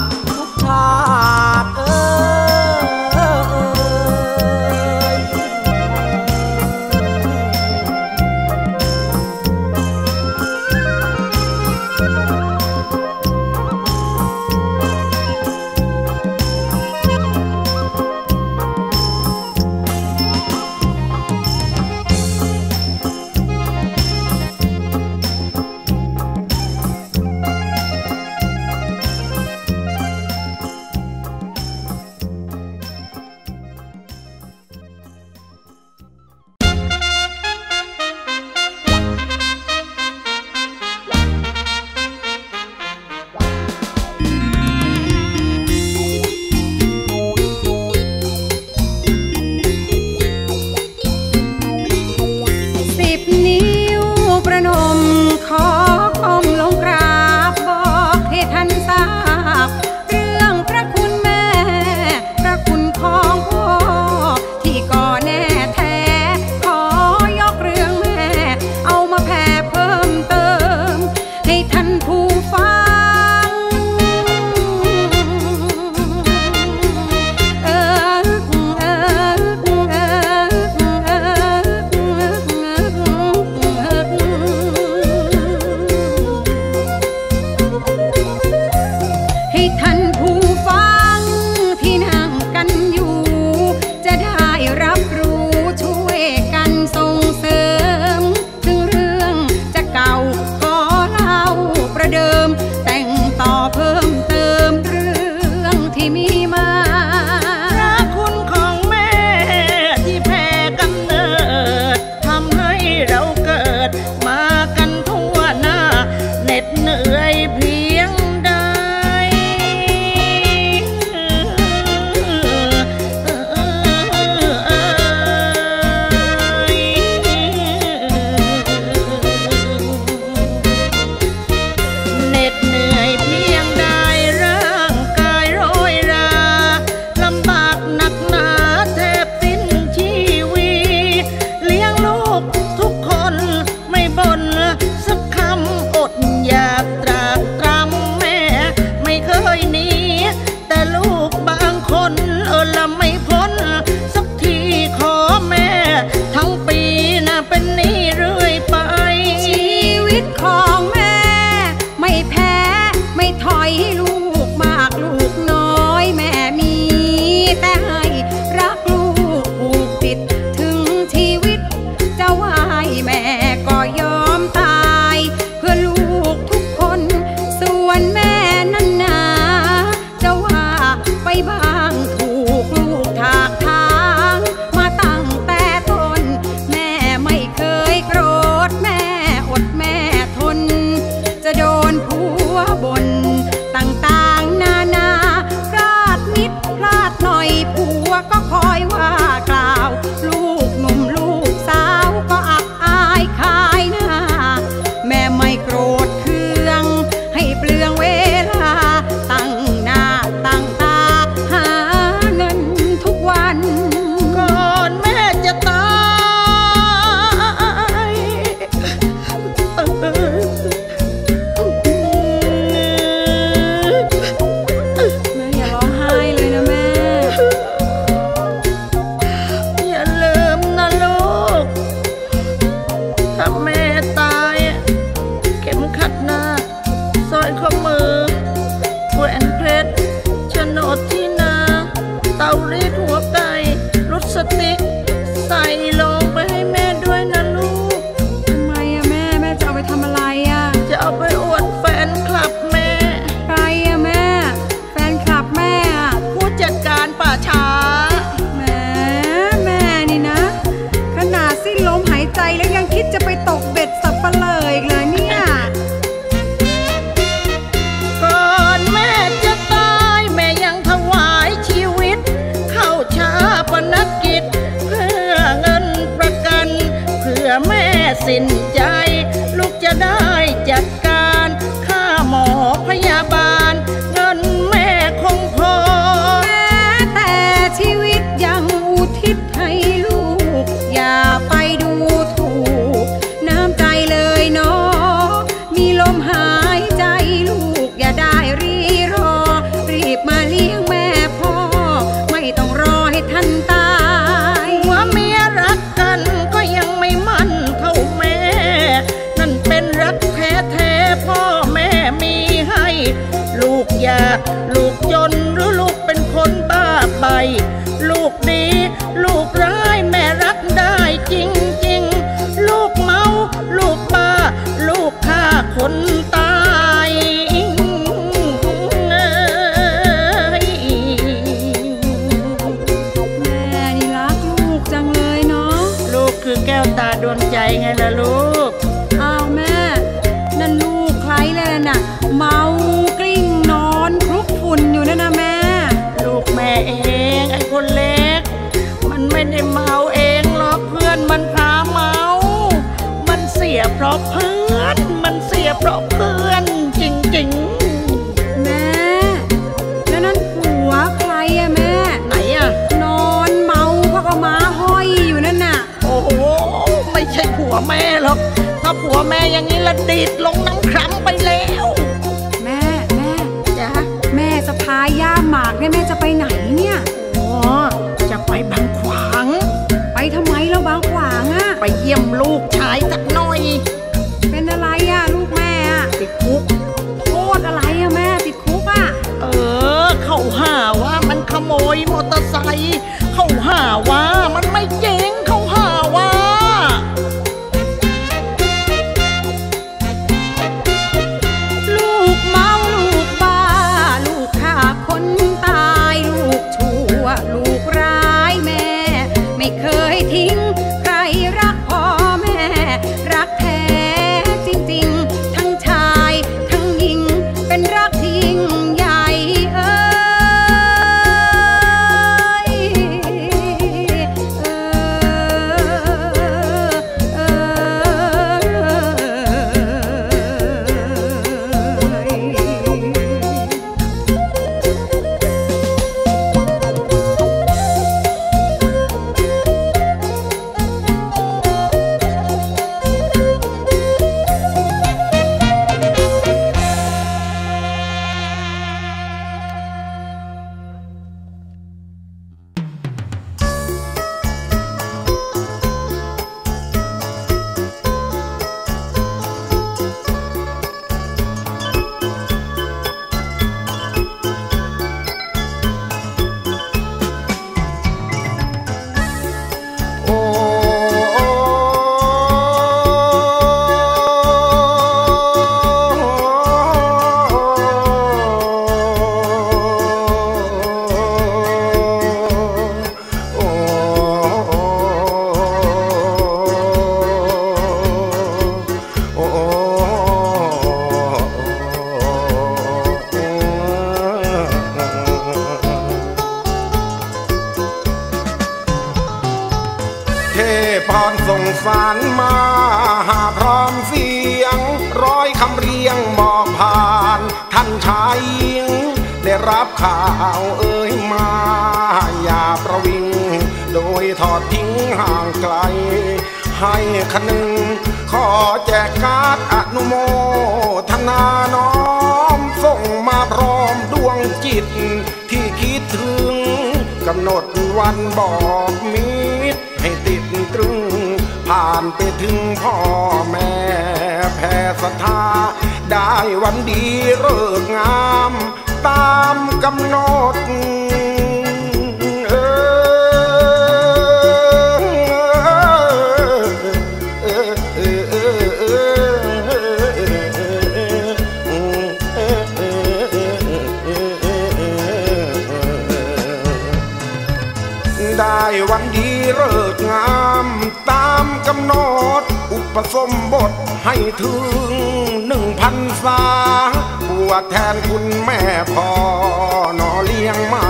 อย่างนี้ละดีดลง ถึงพ่อแม่แผ่ศรัทธา ได้วันดีเลิกงาม ตามกำหนด ให้ถึงหนึ่งพันษาบวแทนคุณแม่พ่อนอเลี้ยงมา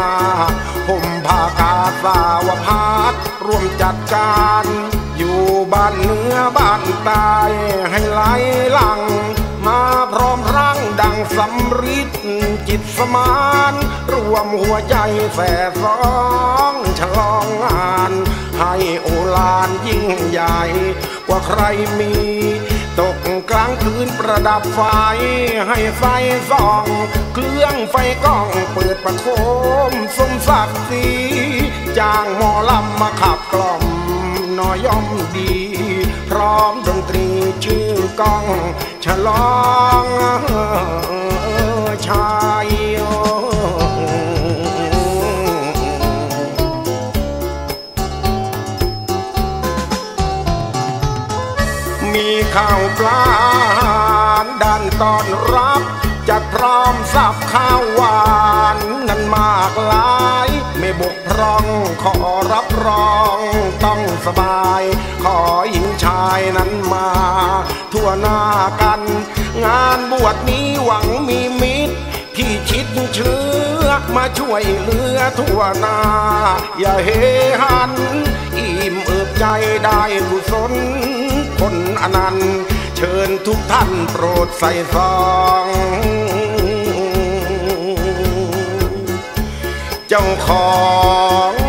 ผมพากาสาวพัดร่วมจัดการ อยู่บ้านเนื้อบ้านตายให้ไหลหลัง มาพร้อมร่างดังสำริดจิตสมาน รวมหัวใจแส่ร้องฉลองงาน ให้โอลานยิ่งใหญ่กว่าใครมี กลางคืนประดับไฟ ให้ไฟส่อง เครื่องไฟกล้องเปิดประโคมสมศักดิ์ศรีจ้างหมอลำมาขับกล่อมนอยย่อมดี พร้อมดนตรีชื่อกล้อง ฉลองชา ข้าวปลาดันตอนรับจัดพร้อมสับข้าวหวานนั้นมากหลาย ไม่บกพร่องขอรับรองต้องสบาย ขอหญิงชายนั้นมา ทั่วหน้ากัน งานบวชนี้หวังมีมิตรพี่ชิดเชื้อมาช่วยเหลือทั่วหน้าอย่าเฮหัน อิ่มเอิบใจได้กุศล คนอนันต์เชิญทุกท่านโปรดใส่ซองเจ้าของ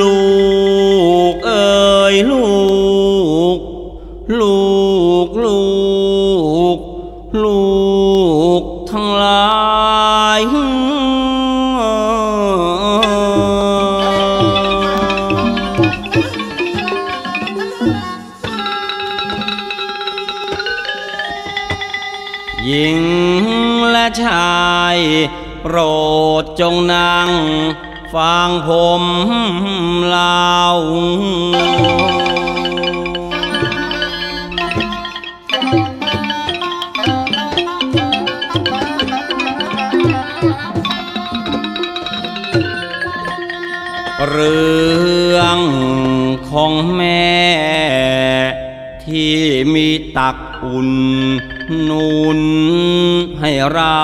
ลูกเอ๋ยลูก ลูกลูก ลูกทั้งหลายหญิงและชาย โปรดจงนั่งฟังผม ตักอุ่นนุนให้เรา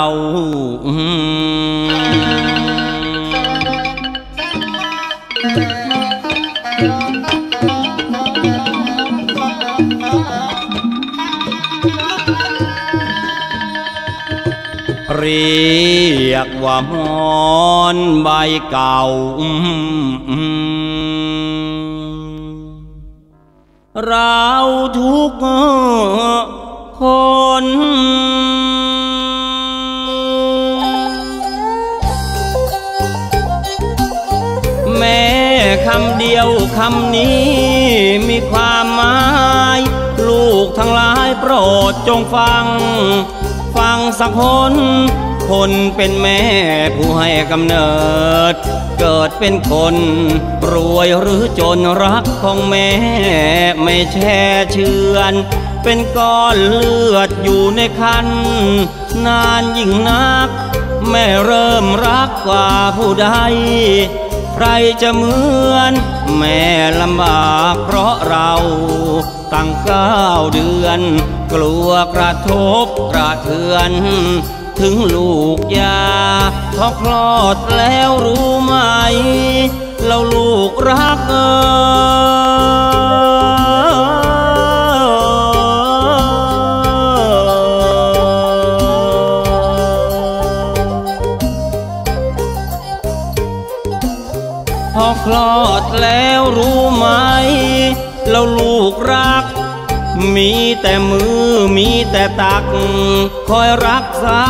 เรียกว่ามอนใบเก่า เราทุกคนแม้คำเดียวคำนี้มีความหมาย ลูกทั้งหลายโปรดจงฟัง ฟังสักคน คนเป็นแม่ผู้ให้กำเนิด เกิดเป็นคน รวยหรือจนรักของแม่ไม่แช่เชือน เป็นก้อนเลือดอยู่ในคัน นานยิ่งนัก แม่เริ่มรักกว่าผู้ใด ใครจะเหมือน แม่ลำบากเพราะเราตั้งเก้าเดือน กลัวกระทบกระเทือน ถึงลูกยาพอคลอดแล้วรู้ไหม เราลูกรักเอพอคลอดแล้วรู้ไหม เราลูกรัก มีแต่มือมีแต่ตัก คอยรักษา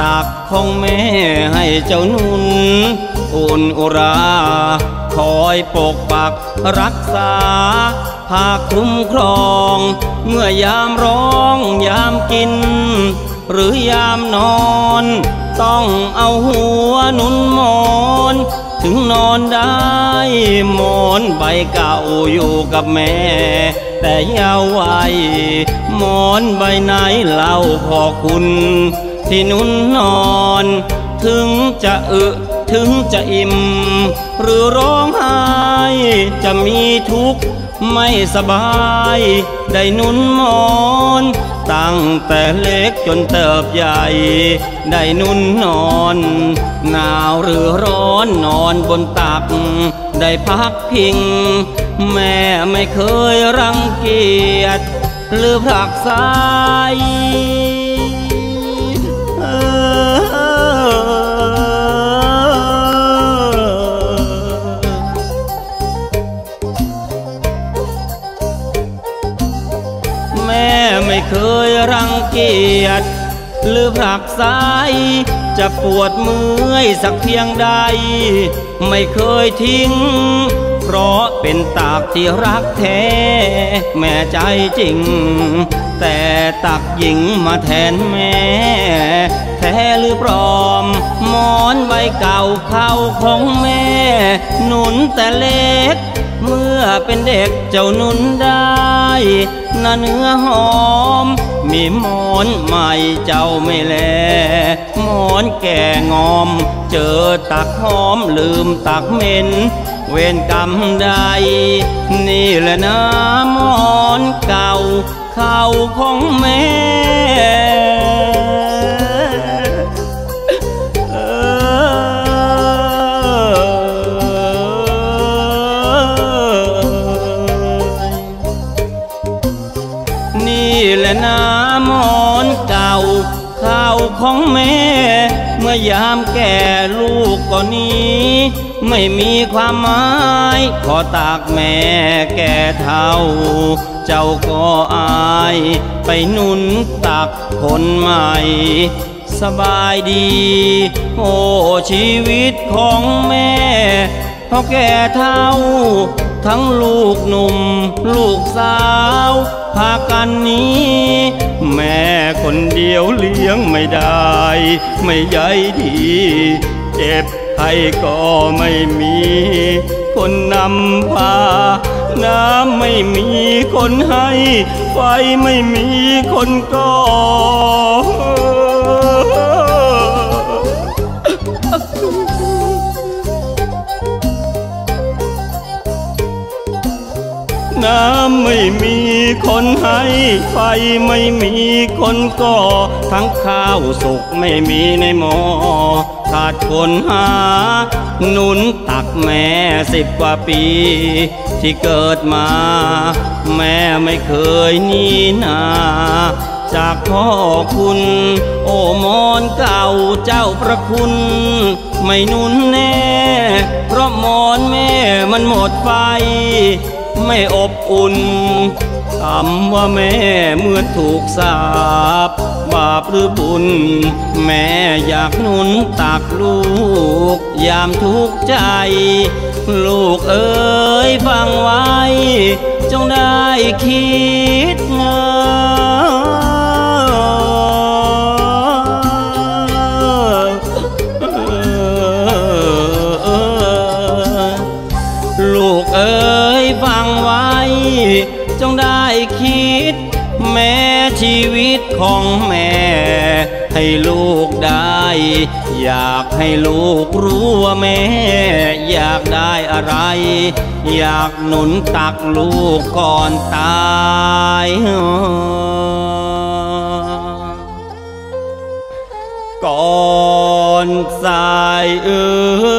ตักของแม่ให้เจ้านุ่นอุ่นอุรา คอยปกปักรักษาพาคุ้มครอง เมื่อยามร้องยามกิน หรือยามนอน ต้องเอาหัวนุนหมอนถึงนอนได้หมอนใบเก่าอยู่กับแม่ แต่ยาไว้หมอนใบไหนเล่าพอคุณ ที่นุ่นนอน ถึงจะอึถึงจะอิ่ม หรือร้องไห้ จะมีทุกข์ไม่สบาย ได้นุ่นมอนตั้งแต่เล็กจนเติบใหญ่ ได้นุ่นนอน หนาวหรือร้อนนอนบนตัก ได้พักพิง แม่ไม่เคยรังเกียจหรือผลักไสแม่ไม่เคยรังเกียจหรือผลักไสจะปวดเมื่อยสักเพียงใด ไม่เคยทิ้ง เพราะเป็นตากที่รักแท้ แม่ใจจริง แต่ตักหญิงมาแทนแม่ แท้หรือปลอมหมอนใบเก่าเข้าของแม่ หนุนแต่เล็ก เมื่อเป็นเด็กเจ้านุนได้ น้าเนื้อหอม มีหมอนใหม่เจ้าไม่แลหมอนแก่งอม เจอตักหอมลืมตักเหม็น เวรกรรมใด นี่แหละนะหมอนเก่า เข้าของแม่ ของแม่ เมื่อยามแก่ลูกก็นี้ ไม่มีความหมายขอตากแม่แก่เท่า เจ้าก็อาย ไปนุนตักคนใหม่สบายดี โอ้ชีวิตของแม่พอแก่เท่า ทั้งลูกหนุ่ม ลูกสาว พากันนี้ แม่คนเดียวเลี้ยงไม่ได้ ไม่ใยดี เจ็บให้ก็ไม่มี คนนำพา น้ำไม่มีคนให้ ไฟไม่มีคนก่อน้ำไม่มี คนให้ไฟไม่มีคนก่อ ทั้งข้าวสุกไม่มีในหม้อขาดคนหา หนุนตักแม่สิบกว่าปี ที่เกิดมา แม่ไม่เคยหนีหนาจากพ่อคุณ โอมอนเก่าเจ้าประคุณ ไม่หนุนแน่ เพราะมอนแม่มันหมดไฟ ไม่อบอุ่นคำว่าแม่เหมือนถูกสาปบาปหรือบุญ แม่อยากหนุนตักลูก ยามทุกข์ใจ ลูกเอ๋ยฟังไว้ จงได้คิดเงอ แม่ ให้ลูกได้ อยากให้ลูกรู้ว่าแม่ อยากได้อะไร อยากหนุนตักลูกก่อนตายก่อนสายเออ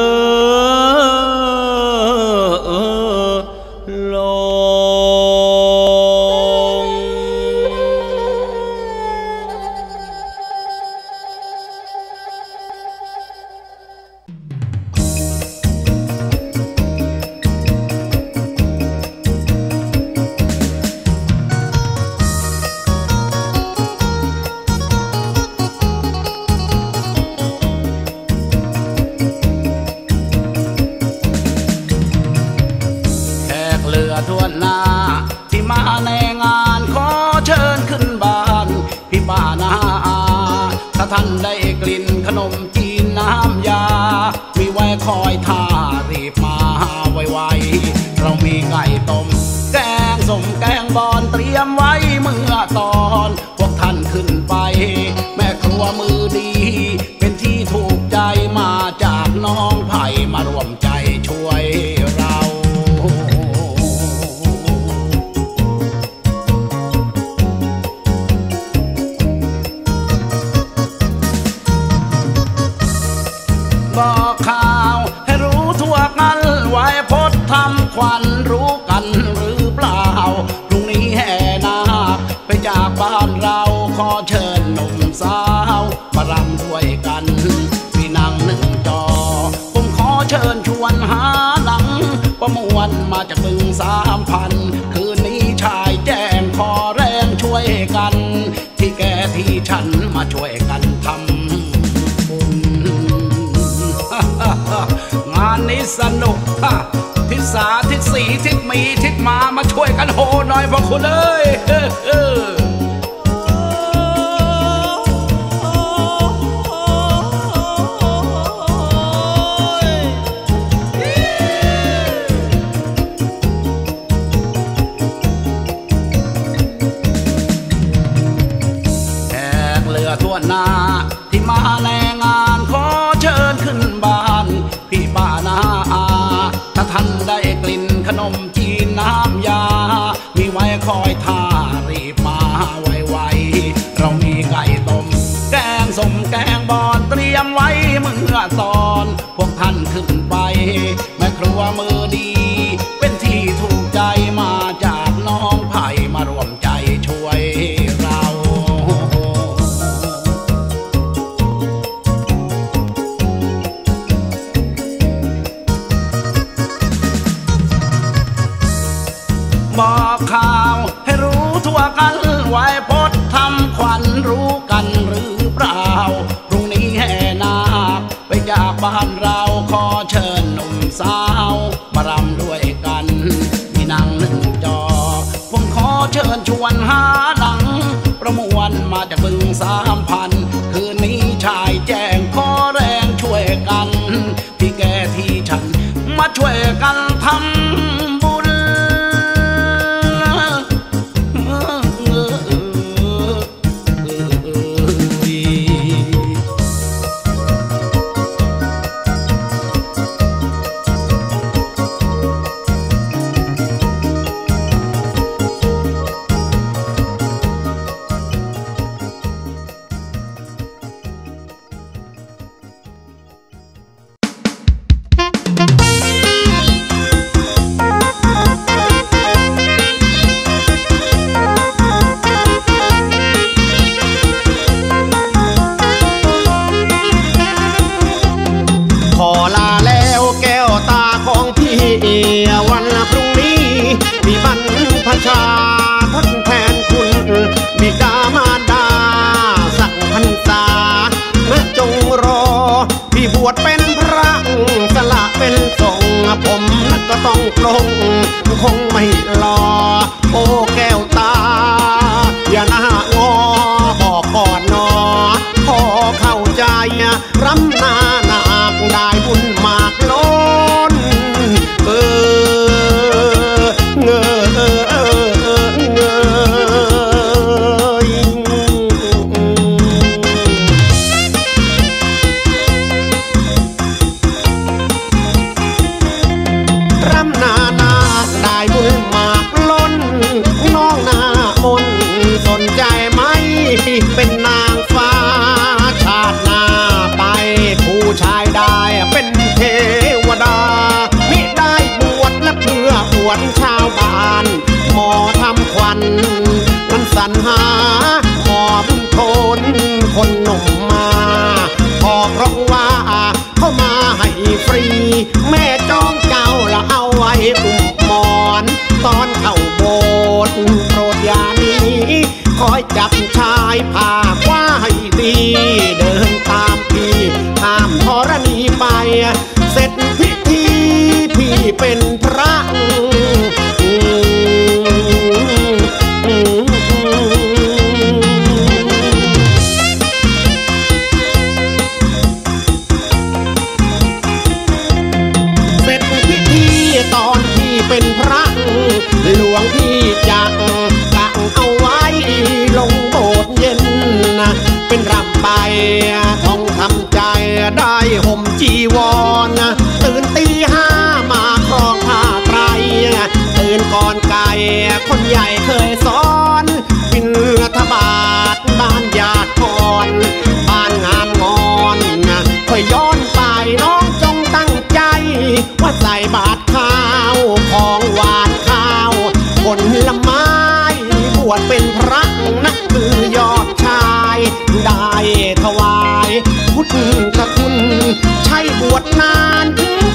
วันหาหลัง ประมวลมาจากบึงสามพัน คืนนี้ชายแจ้งขอแรงช่วยกัน พี่แกที่ฉันมาช่วยกันทำ pra บาทบ้านยาทอนบ้านงามงอนค่อยย้อนไปน้องจงตั้งใจ ว่าใส่บาทข้าวของหวานข้าวผลไม้บวชเป็นพระนักคือยอดชาย ได้ถวาย พุทธคุณใช่บวชนานถึง